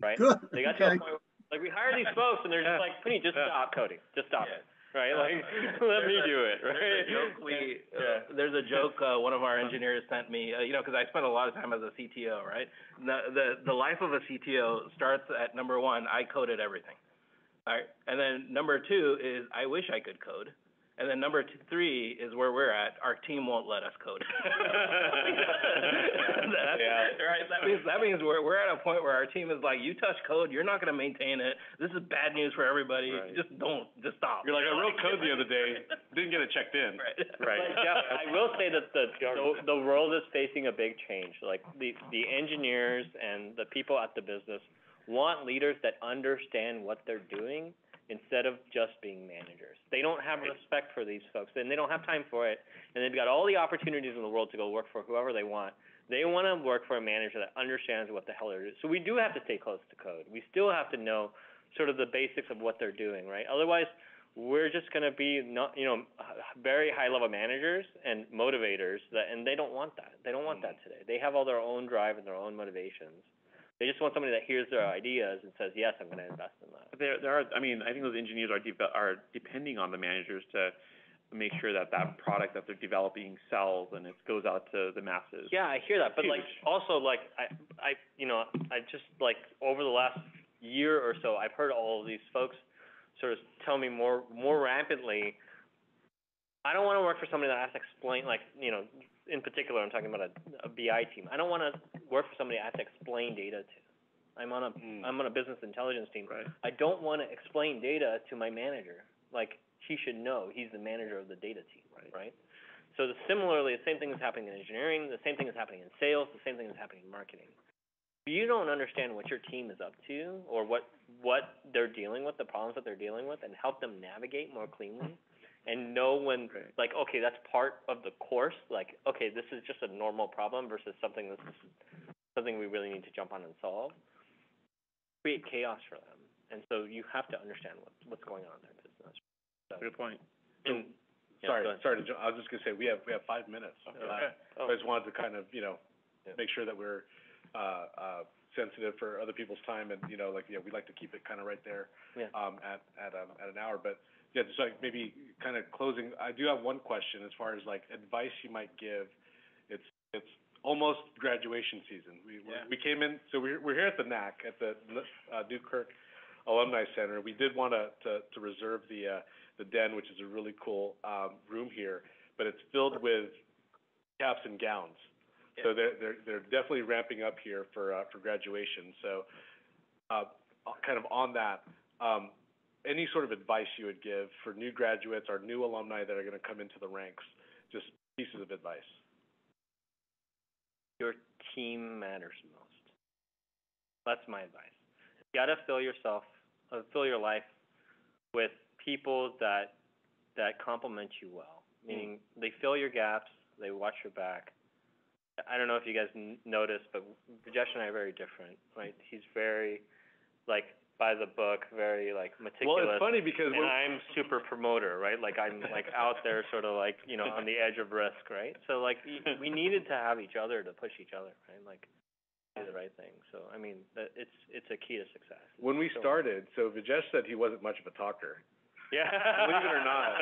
right? good, They got to a point where, like we hire these folks and they're just like, Punit, just Yeah. stop coding, just stop Yeah. it, right? Like let me do it, right? There's a joke we, Yeah. uh, there's a joke, uh, one of our engineers sent me, uh, you know, cause I spent a lot of time as a CTO, right? The, the, the life of a CTO starts at number one, I coded everything. Alright, and then number two is I wish I could code. And then number two, three is where we're at, our team won't let us code. That's- Yeah. Right, that means, that means we're, we're at a point where our team is like, you touch code, you're not gonna maintain it, this is bad news for everybody, Right. just don't, just stop. You're like, I wrote code the other day, didn't get it checked in. Right. Right. Jeff, I will say that the, the, the world is facing a big change. Like, the, the engineers and the people at the business want leaders that understand what they're doing instead of just being managers. They don't have respect for these folks, and they don't have time for it, and they've got all the opportunities in the world to go work for whoever they want. They want to work for a manager that understands what the hell they're doing. So we do have to stay close to code. We still have to know sort of the basics of what they're doing, right? Otherwise, we're just going to be not, you know, very high level managers and motivators that, and they don't want that. They don't want mm. that today. They have all their own drive and their own motivations. They just want somebody that hears their mm. ideas and says, yes, I'm going to invest in that. There, there are, I mean, I think those engineers are de- are depending on the managers to make sure that that product that they're developing sells and it goes out to the masses. Yeah, I hear that, but like, also like, I, I, you know, I just like, over the last year or so, I've heard all of these folks sort of tell me more, more rampantly, I don't wanna work for somebody that has to explain, like, you know, in particular, I'm talking about a, a BI team. I don't wanna work for somebody I have to explain data to. I'm on a, Mm. I'm on a business intelligence team. Right. I don't wanna explain data to my manager. Like, he should know, he's the manager of the data team, Right. right? So the, similarly, the same thing is happening in engineering, the same thing is happening in sales, the same thing is happening in marketing. If you don't understand what your team is up to, or what, what they're dealing with, the problems that they're dealing with, and help them navigate more cleanly, and know when, Right. like, okay, that's part of the course, like, okay, this is just a normal problem versus something that's something we really need to jump on and solve, create chaos for them. And so you have to understand what, what's going on in their business. So, Good point. and, yeah, Sorry, go ahead. sorry to, ju- I was just gonna say, we have, we have five minutes. Uh, Oh. I just wanted to kind of, you know, Yeah. make sure that we're, uh, uh, sensitive for other people's time and, you know, like, yeah, we like to keep it kind of right there, Yeah. um, at, at, um, at an hour, but, yeah, just like maybe kind of closing, I do have one question as far as like advice you might give. It's, it's almost graduation season. We, we- Yeah. we came in, so we're, we're here at the NAC, at the, uh, Newkirk Alumni Center. We did wanna, to, to reserve the, uh, the den, which is a really cool, um, room here, but it's filled with caps and gowns. So they're, they're, they're definitely ramping up here for, uh, for graduation, so, uh, kind of on that, um, any sort of advice you would give for new graduates or new alumni that are gonna come into the ranks, just pieces of advice. your team matters most. That's my advice. You gotta fill yourself, uh, fill your life with people that, that complement you well, meaning they fill your gaps, they watch your back. I don't know if you guys n- noticed, but Vijesh and I are very different, right? He's very, like, by the book, very, like, meticulous. Well, it's funny because And I'm super promoter, right? Like I'm like out there sort of like, you know, on the edge of risk, right? So like we needed to have each other to push each other, right? Like do the right thing. So I mean, that it's it's a key to success. when we started, so Vijesh said he wasn't much of a talker. Yeah. Believe it or not.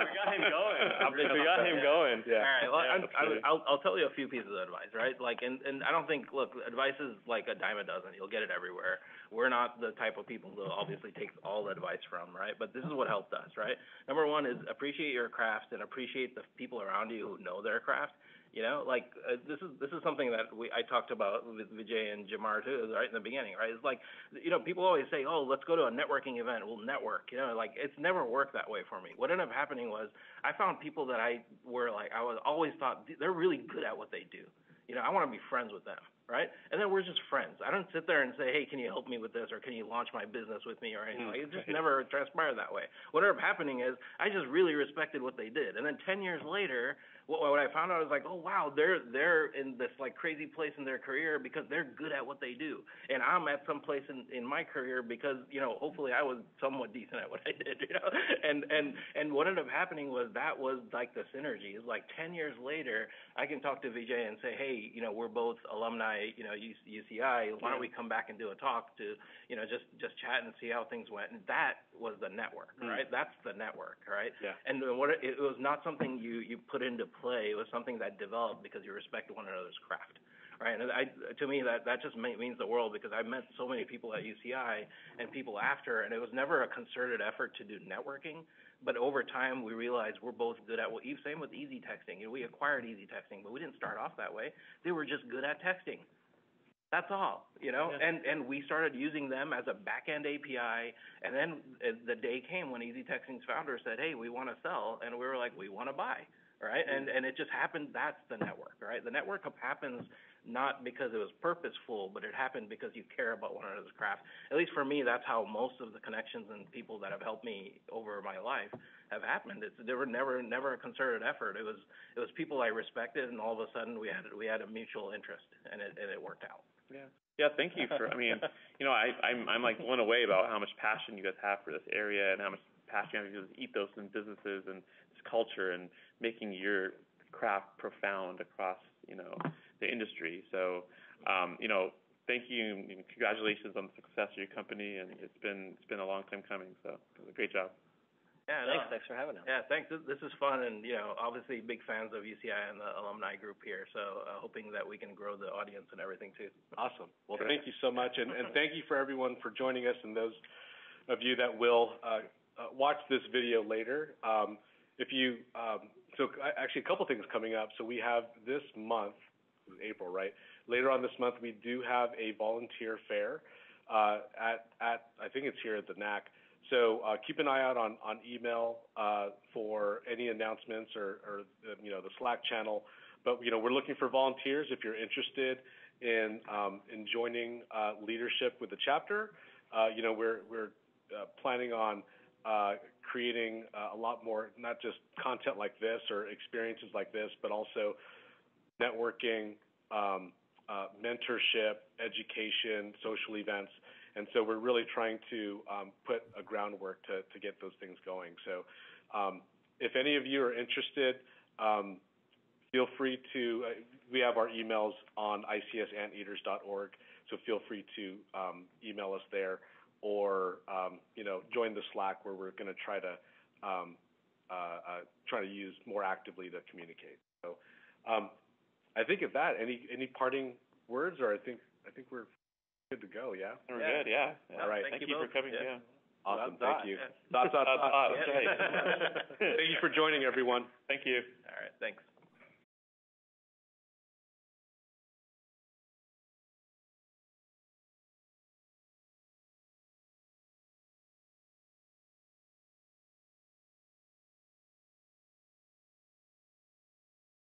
we got him going. We got him going. Yeah. All right, well, Yeah, I'm, absolutely. I'll, I'll tell you a few pieces of advice, right? Like, and, and I don't think, look, advice is like a dime a dozen. You'll get it everywhere. We're not the type of people to obviously take all the advice from, right? But this is what helped us, right? Number one is appreciate your craft and appreciate the people around you who know their craft. You know, like uh, this is this is something that we I talked about with Vijay and Jamar too, right in the beginning, right? It's like, you know, people always say, oh, let's go to a networking event, we'll network. You know, like it's never worked that way for me. What ended up happening was I found people that I were like I was always thought they're really good at what they do. You know, I want to be friends with them, right? And then we're just friends. I don't sit there and say, hey, can you help me with this or can you launch my business with me or anything. Mm, like, it just never transpired that way. What ended up happening is I just really respected what they did. And then ten years later, what, what I found out was like, oh wow, they're they're in this like crazy place in their career because they're good at what they do, and I'm at some place in in my career because you know hopefully I was somewhat decent at what I did, you know, and and and what ended up happening was that was like the synergy. It's like ten years later, I can talk to Vijay and say, hey, you know, we're both alumni, you know, UCI. Why don't we come back and do a talk to, you know, just just chat and see how things went? And that was the network, Mm. right? That's the network, right? Yeah. And what it, it was not something you you put into play. It was something that developed because you respect one another's craft, right? And I to me that that just means the world because I met so many people at UCI and people after, and it was never a concerted effort to do networking. But over time, we realized we're both good at what. Same with EZ Texting. You know, we acquired EZ Texting, but we didn't start off that way. They were just good at texting. That's all, you know, Yeah. and and we started using them as a back-end API, and then the day came when EZ Texting's founder said, "Hey, we want to sell," and we were like, "We want to buy," right? And mm-hmm. and it just happened. That's the network, right? The network happens not because it was purposeful, but it happened because you care about one another's craft. At least for me, that's how most of the connections and people that have helped me over my life have happened. It's there were never never a concerted effort. It was it was people I respected, and all of a sudden we had we had a mutual interest, and it and it worked out. Yeah. Yeah, thank you for, I mean, you know, I, I'm, I'm like blown away about how much passion you guys have for this area and how much passion you have for this ethos and businesses and this culture and making your craft profound across, you know, the industry. So, um, you know, thank you and congratulations on the success of your company and it's been, it's been a long time coming, so great job. Yeah, Thanks, no. thanks for having us. Yeah, thanks. This, this is fun, and you know, obviously big fans of UCI and the alumni group here. So uh, hoping that we can grow the audience and everything too. Awesome. Well, Sure. thank you so much, and, and thank you for everyone for joining us and those of you that will uh, uh, watch this video later. Um, if you, um, so actually, a couple things coming up. So we have this month, April, right? Later on this month, we do have a volunteer fair uh, at at I think it's here at the NAC. So uh, keep an eye out on on email uh, for any announcements or, or uh, you know the Slack channel. But you know we're looking for volunteers if you're interested in um, in joining uh, leadership with the chapter. Uh, you know we're we're uh, planning on creating uh, a lot more, not just content like this or experiences like this, but also networking, um, uh, mentorship, education, social events. And so we're really trying to um, put a groundwork to, to get those things going. So um, if any of you are interested, um, feel free to, uh, we have our emails on icsanteaters.org, so feel free to um, email us there or, um, you know, join the Slack where we're going to try to um, uh, uh, try to use more actively to communicate. So um, I think of that, any any parting words, or I think I think we're good to go. Yeah. We're Yeah. good, yeah. Yeah, All right, thank thank you you for coming, Yeah. yeah. Awesome. Dot, Thank you. yeah. Dot dot Dot, dot. dot. Thank you for joining, everyone. Thank you. All right, thanks.